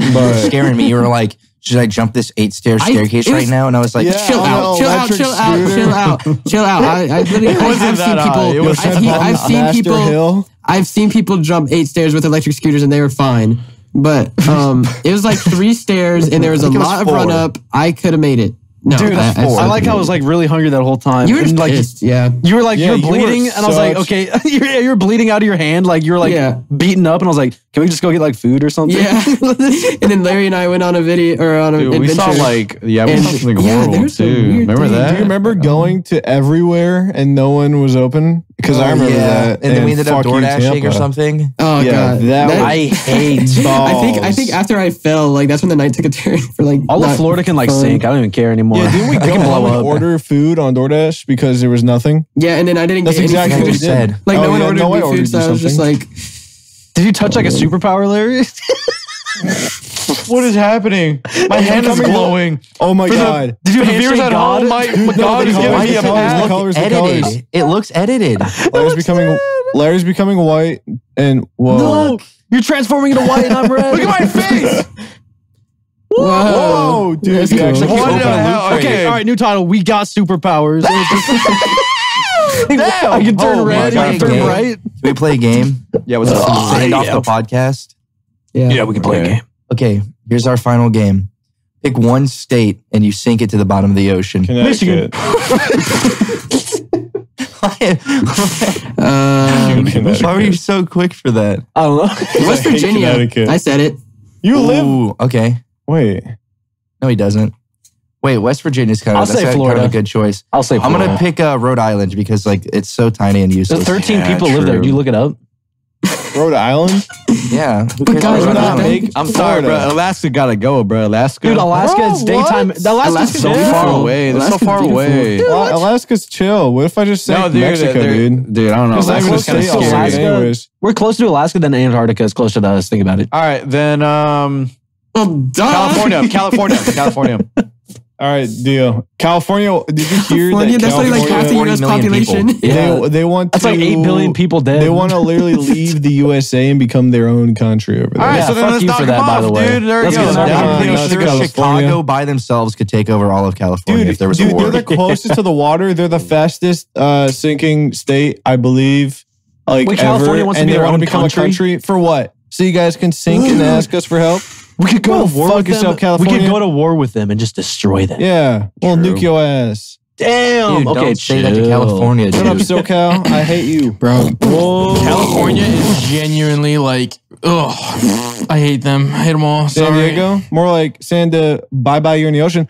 you were
But
scaring me. You were like, should I jump this eight stair
I-
staircase
it
right
was-
now? And I was like,
Yeah.
chill
on
out, chill out, chill out, chill out, chill out. I, I literally, I,
wasn't
I've seen
that. It
people.
was
I've, he- I've seen people.
Hill.
I've seen people jump eight stairs with electric scooters and they were fine. But um, it was like three stairs and there was a
think it was
lot of run up. I could have made it. No,
Dude,
I,
four.
I like how I was like really hungry that whole time.
you were just
like
pissed. Yeah.
you were like
Yeah,
you're
you were
bleeding, and I was like, okay, you're, you're bleeding out of your hand, like you're like
Yeah.
beaten up, and I was like, can we just go get like food or something?
Yeah. and then Larry and I went on a video or on an
Dude, we saw like yeah, we
And-
saw something
yeah,
horrible
there's
too. Remember
things.
that?
do you remember uh, going to everywhere and no one was open? Because I oh, remember that.
And then we ended up
fuck
door dashing or something.
oh
Yeah,
god,
that was-
I hate.
I think I think after I fell, like that's when the night took a turn for like
All of Florida can like
fun.
sink. I don't even care anymore.
Yeah, didn't we go
can blow
and
up.
order food on DoorDash because there was nothing?
Yeah, and then I didn't
That's
get
exactly what
food.
we
said.
did.
Like oh, no
Oh,
one
yeah,
ordered
no, I
me
ordered
food, so I was just
something.
like,
Did you touch like a superpower, Larry?
What is happening? My hand is glowing.
Oh my
For the-
god.
Did you
For
the viewers
handshake
at home? My,
Dude,
my
no,
God is giving me
the
a
colors, the colors, the
edited.
colors.
It looks edited.
Larry's becoming Larry's becoming white and whoa.
Look, you're transforming into white, and I'm red.
Look at my face.
whoa,
Whoa, dude,
That's
actually
What
killed
the hell?
Okay, all right, new title. We got superpowers. It
Damn.
I can turn
Oh my
red, I can turn right.
Can we play a game?
Yeah, what's up?
to end off the podcast.
Yeah.
we can play a game.
Okay, here's our final game. Pick one state and you sink it to the bottom of the ocean.
Connecticut.
Um,
Why were you so quick for that?
I don't know.
West Virginia.
Connecticut.
I said it.
You live
Ooh, okay.
wait.
No, he doesn't. Wait, West Virginia's kind of,
I'll
that's
say
kind
Florida.
of a good choice.
I'll say
I'm gonna pick uh, Rhode Island because like it's so tiny and
There's
useless.
13
Yeah,
people live there.
true.
Do you look it up?
Rhode Island?
Yeah,
But guys,
about Rhode Island?
making-
I'm sorry, bro.
Florida.
Alaska gotta go, bro. Alaska.
Dude, Alaska,
Bro,
it's daytime.
what?
Alaska's
Alaska's
so
beautiful.
far away. That's so
Alaska's
far
beautiful.
away.
Ala- Alaska's chill. What if I just say
No, dude,
Mexico, dude?
dude, I don't know. Alaska's
Alaska's
kind of
to
scary.
Alaska anyways.
We're closer to Alaska than Antarctica is closer to us. Think about it.
All right, then um,
Well, duh.
California, California, California.
All right, deal. California. Did you hear
California,
that?
that's only like half the U.S. population.
Yeah.
They, they want
That's
to,
like 8 billion people dead.
They want to literally leave the USA and become their own country over there.
All right,
Yeah,
so then
fuck
let's
you
knock
for
them
that, by the way.
dude. There
Let's
you
get
go.
them
Down
out.
the
Not
ocean.
Sure,
California.
Chicago by themselves could take over all of California
Dude,
if there was
dude,
a war.
they're the closest to the water. They're the fastest uh, sinking state, I believe. Like
Wait,
ever.
California wants to
and
be
they
their
want
own
to become
country?
a country for what? So you guys can sink and ask us for help.
We could go
Go
to war
fuck
with them.
yourself,
We could go to war with them and just destroy them.
Yeah, we'll nuke your ass.
Damn.
Dude,
okay,
don't say that to
chill.
California,
Shut up. SoCal. I hate you.
bro. California is genuinely like, ugh, I hate them. I hate them all.
San
Sorry.
Diego, more like saying to bye bye, you're in the ocean.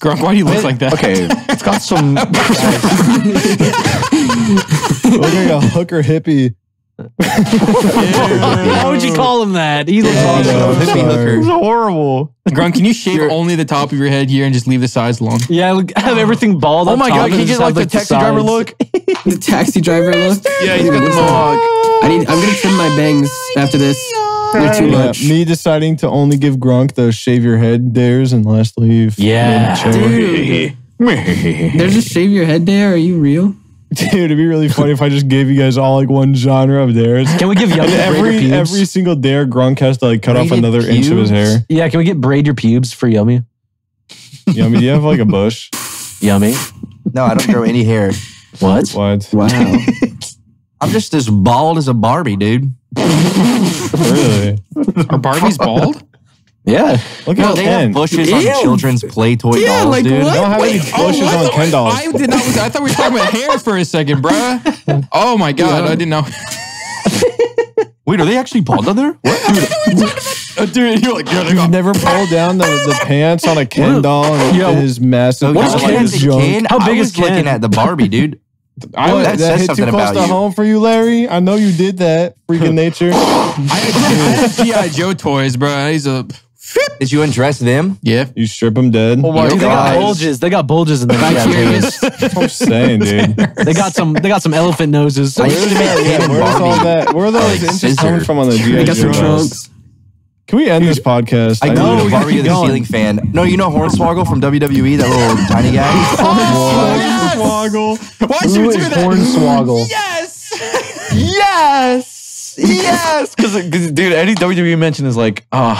Grunk, why do you look like that?
Okay, it's got some.
Look like a hooker hippie.
Why would you call him that? He looks
I
awesome.
know, I'm
Hippie
sorry.
hooker.
Horrible.
Grunk, can you shave only the top of your head here and just leave the sides alone?
Yeah, look, have everything bald.
Oh my
top
god,
and
can you
just
get like
have,
the taxi driver
sides.
look?
the taxi driver look.
Yeah, he's got the mohawk.
I need. I'm gonna trim my bangs after this. They're too
Yeah,
much.
me deciding to only give Grunk the shave your head dares and last leave.
Yeah.
Dude, there's a shave your head day. Are you real?
Dude, it'd be really funny if I just gave you guys all like one genre of dares.
Can we give Yumi
And every
pubes?
every single dare, Grunk has to like cut off
Braided
another inch of his hair.
yeah, can we get braid your pubes for Yumi?
Yumi, do you have like a bush?
Yumi.
No, I don't grow any hair.
What?
What?
Wow.
I'm just as bald as a Barbie, dude.
Really?
Are Barbies bald?
Yeah.
Look
No,
at
they have
Ken.
bushes on children's play toy
Yeah,
dolls,
like
dude.
what?
I don't have any bushes
what
on
the-
Ken dolls.
I did not. I thought we were talking about hair for a second, bruh. Oh my god, I didn't know.
Wait, are they actually bald on there?
Uh, dude, you're like, you're like,
You've never pulled down the, the pants on a Ken doll and
Yeah.
his massive
So
What's
like,
Ken's
junk.
Ken?
How big
I
is
was looking
Ken?
at the Barbie, dude.
I,
What? That
that
says
hit too close
about
to
you.
home for you, Larry. I know you did that. Freaking nature.
I have GI Joe toys, bro. He's used to
Did you undress them?
Yeah.
You strip them dead.
Oh my
Dude, they got
god.
bulges. They got bulges in the
Back
yeah,
here.
dude.
That's what I'm saying, dude.
They got some. They got some elephant noses.
I used to make Ken and
Where's all
Barbie.
that? Where are those
Like
inches
scissor.
coming from on the
I
GI
got some
Joe?
trunks.
Can we end this podcast?
I
know
glued
we
a Barbie to the ceiling fan. No, you know Hornswoggle from WWE, that little tiny guy? Oh, Hornswoggle.
Why'd
Who is Hornswoggle?
Yes. yes. Yes. Because, dude, any WWE mention is like, oh,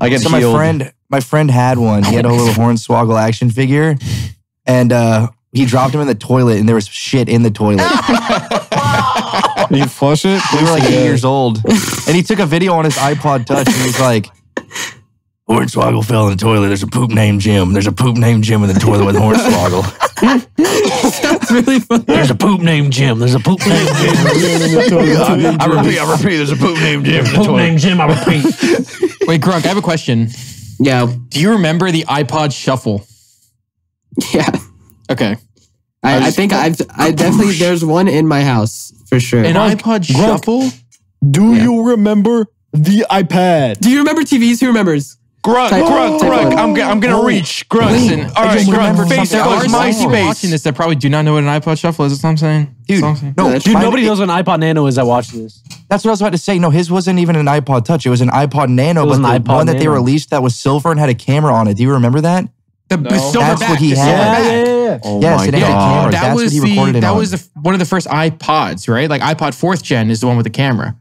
I get
so my friend, my friend had one. He had a little Hornswoggle action figure, and uh, he dropped him in the toilet, and there was shit in the toilet.
You flush it?
we were like eight years old, and he took a video on his iPod Touch, and he was like. Hornswoggle fell in the toilet. There's a poop named Jim. There's a poop named Jim in the toilet with Hornswoggle.
That's really funny.
There's a poop named Jim. There's a poop named Jim.
I repeat, I repeat, there's a poop named Jim in the
poop
toilet.
named Jim. I repeat.
Wait, Grunk, I have a question.
Yeah.
Do you remember the iPod Shuffle?
Yeah.
Okay.
I, I think I've I definitely there's one in my house for sure.
An iPod Shuffle?
Do
Yeah.
you remember the iPad?
Do you remember TVs? Who remembers?
Grunt,
Type-
grunt,
type
grunt.
one.
I'm, g- I'm gonna reach. Grunt.
Listen,
All right,
just
grunt.
remember
Face
there are people watching this that probably do not know what an iPod Shuffle is. That's what I'm saying.
Dude,
That's I'm saying.
no,
Dude,
Dude,
mine-
nobody knows what an iPod Nano is that watched this.
That's what I was about to say. No, his wasn't even an iPod Touch. It was an iPod Nano, but
an
the
iPod
one that they released that was silver and had a camera on it. Do you remember that?
The, the silver
That's
back,
what he had.
silver
Yeah,
yeah.
Oh
Yes,
my
it had a
god.
camera.
That
That's what
was
he
the
recorded it
that
on.
was the, one of the first iPods, right? Like iPod fourth gen is the one with the camera.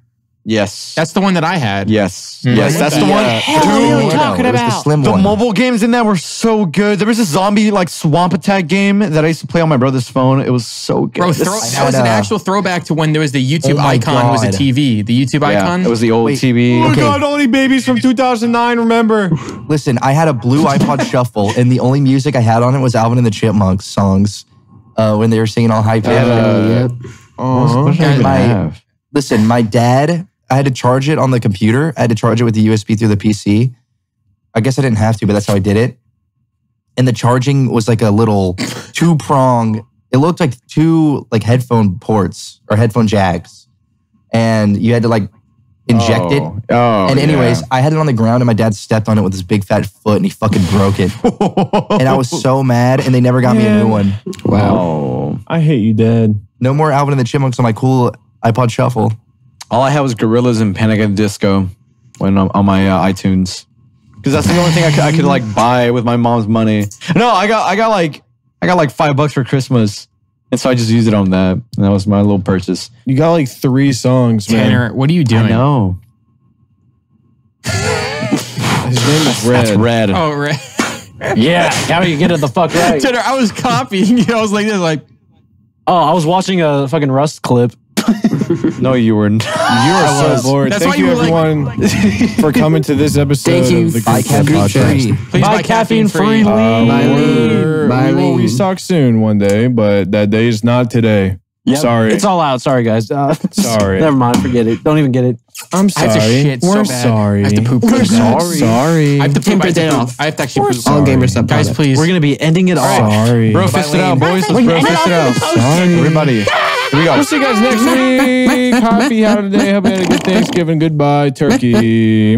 Yes.
That's the one that I had.
yes.
Mm.
Yes, that's the one.
Hell, what are you talking about? The slim
The
one.
mobile games in that were so good. There was a zombie like swamp attack game that I used to play on my brother's phone. It was so good.
Bro, throw,
I
that was an actual throwback to when there was the YouTube
Oh my
icon was a TV. The YouTube
yeah,
icon.
it was the old
Wait.
TV.
Oh my
Okay.
God, only babies from 2009, remember?
Listen, I had a blue iPod Shuffle, and the only music I had on it was Alvin and the Chipmunks songs uh, when they were singing all high pitched.
yeah.
Uh-huh.
What did I even
My-
have?
Listen, my dad, I had to charge it on the computer. I had to charge it with the USB through the PC. I guess I didn't have to, but that's how I did it. And the charging was like a little two prong. It looked like two like headphone ports or headphone jacks, and you had to like inject it.
Oh, oh,
and anyways,
yeah.
I had it on the ground, and my dad stepped on it with his big fat foot, and he fucking broke it. and I was so mad, and they never got me a new one.
Wow.
Oh.
I hate you, Dad.
No more Alvin and the Chipmunks on my cool iPod Shuffle.
All I had was Gorillaz and Panic at the Disco when on, on my uh, iTunes. Because that's the only thing I could, I could like buy with my mom's money. No, I got I got like I got like five bucks for Christmas, and so I just used it on that, and that was my little purchase.
You got like three songs, man.
Tanner, what are you doing?
I know.
His name is Red.
That's red.
Oh, Red.
Yeah, how you get it the fuck right?
Tanner, I was copying you. I was like this, like
Oh, I was watching a fucking Rust clip.
No, you were. not
You are so bored.
That's
Thank you,
you were like-
everyone, for coming to this episode
Thank you.
of the
Buy caffeine free.
please
Buy
buy
caffeine free.
Uh,
Bye,
we're-
Bye,
we will
Lean.
restock soon one day, but that day is not today. Sorry.
It's all out. Sorry, guys. Uh,
Sorry.
Never mind. Forget it. Don't even get it.
I'm
I
sorry.
have to shit
We're
bad.
sorry.
I have to poop.
We're sorry. Sorry.
I have to poop. I have to
day
poop.
off.
I have to actually poop.
All Gamer Supps
Guys, please.
We're gonna be ending it off.
Sorry.
Bro, fist it out, boys. Let's bro, fist it out.
Sorry.
Everybody, here we go.
We'll see you guys next week. Happy holiday. Hope you had a good Thanksgiving. Goodbye, turkey.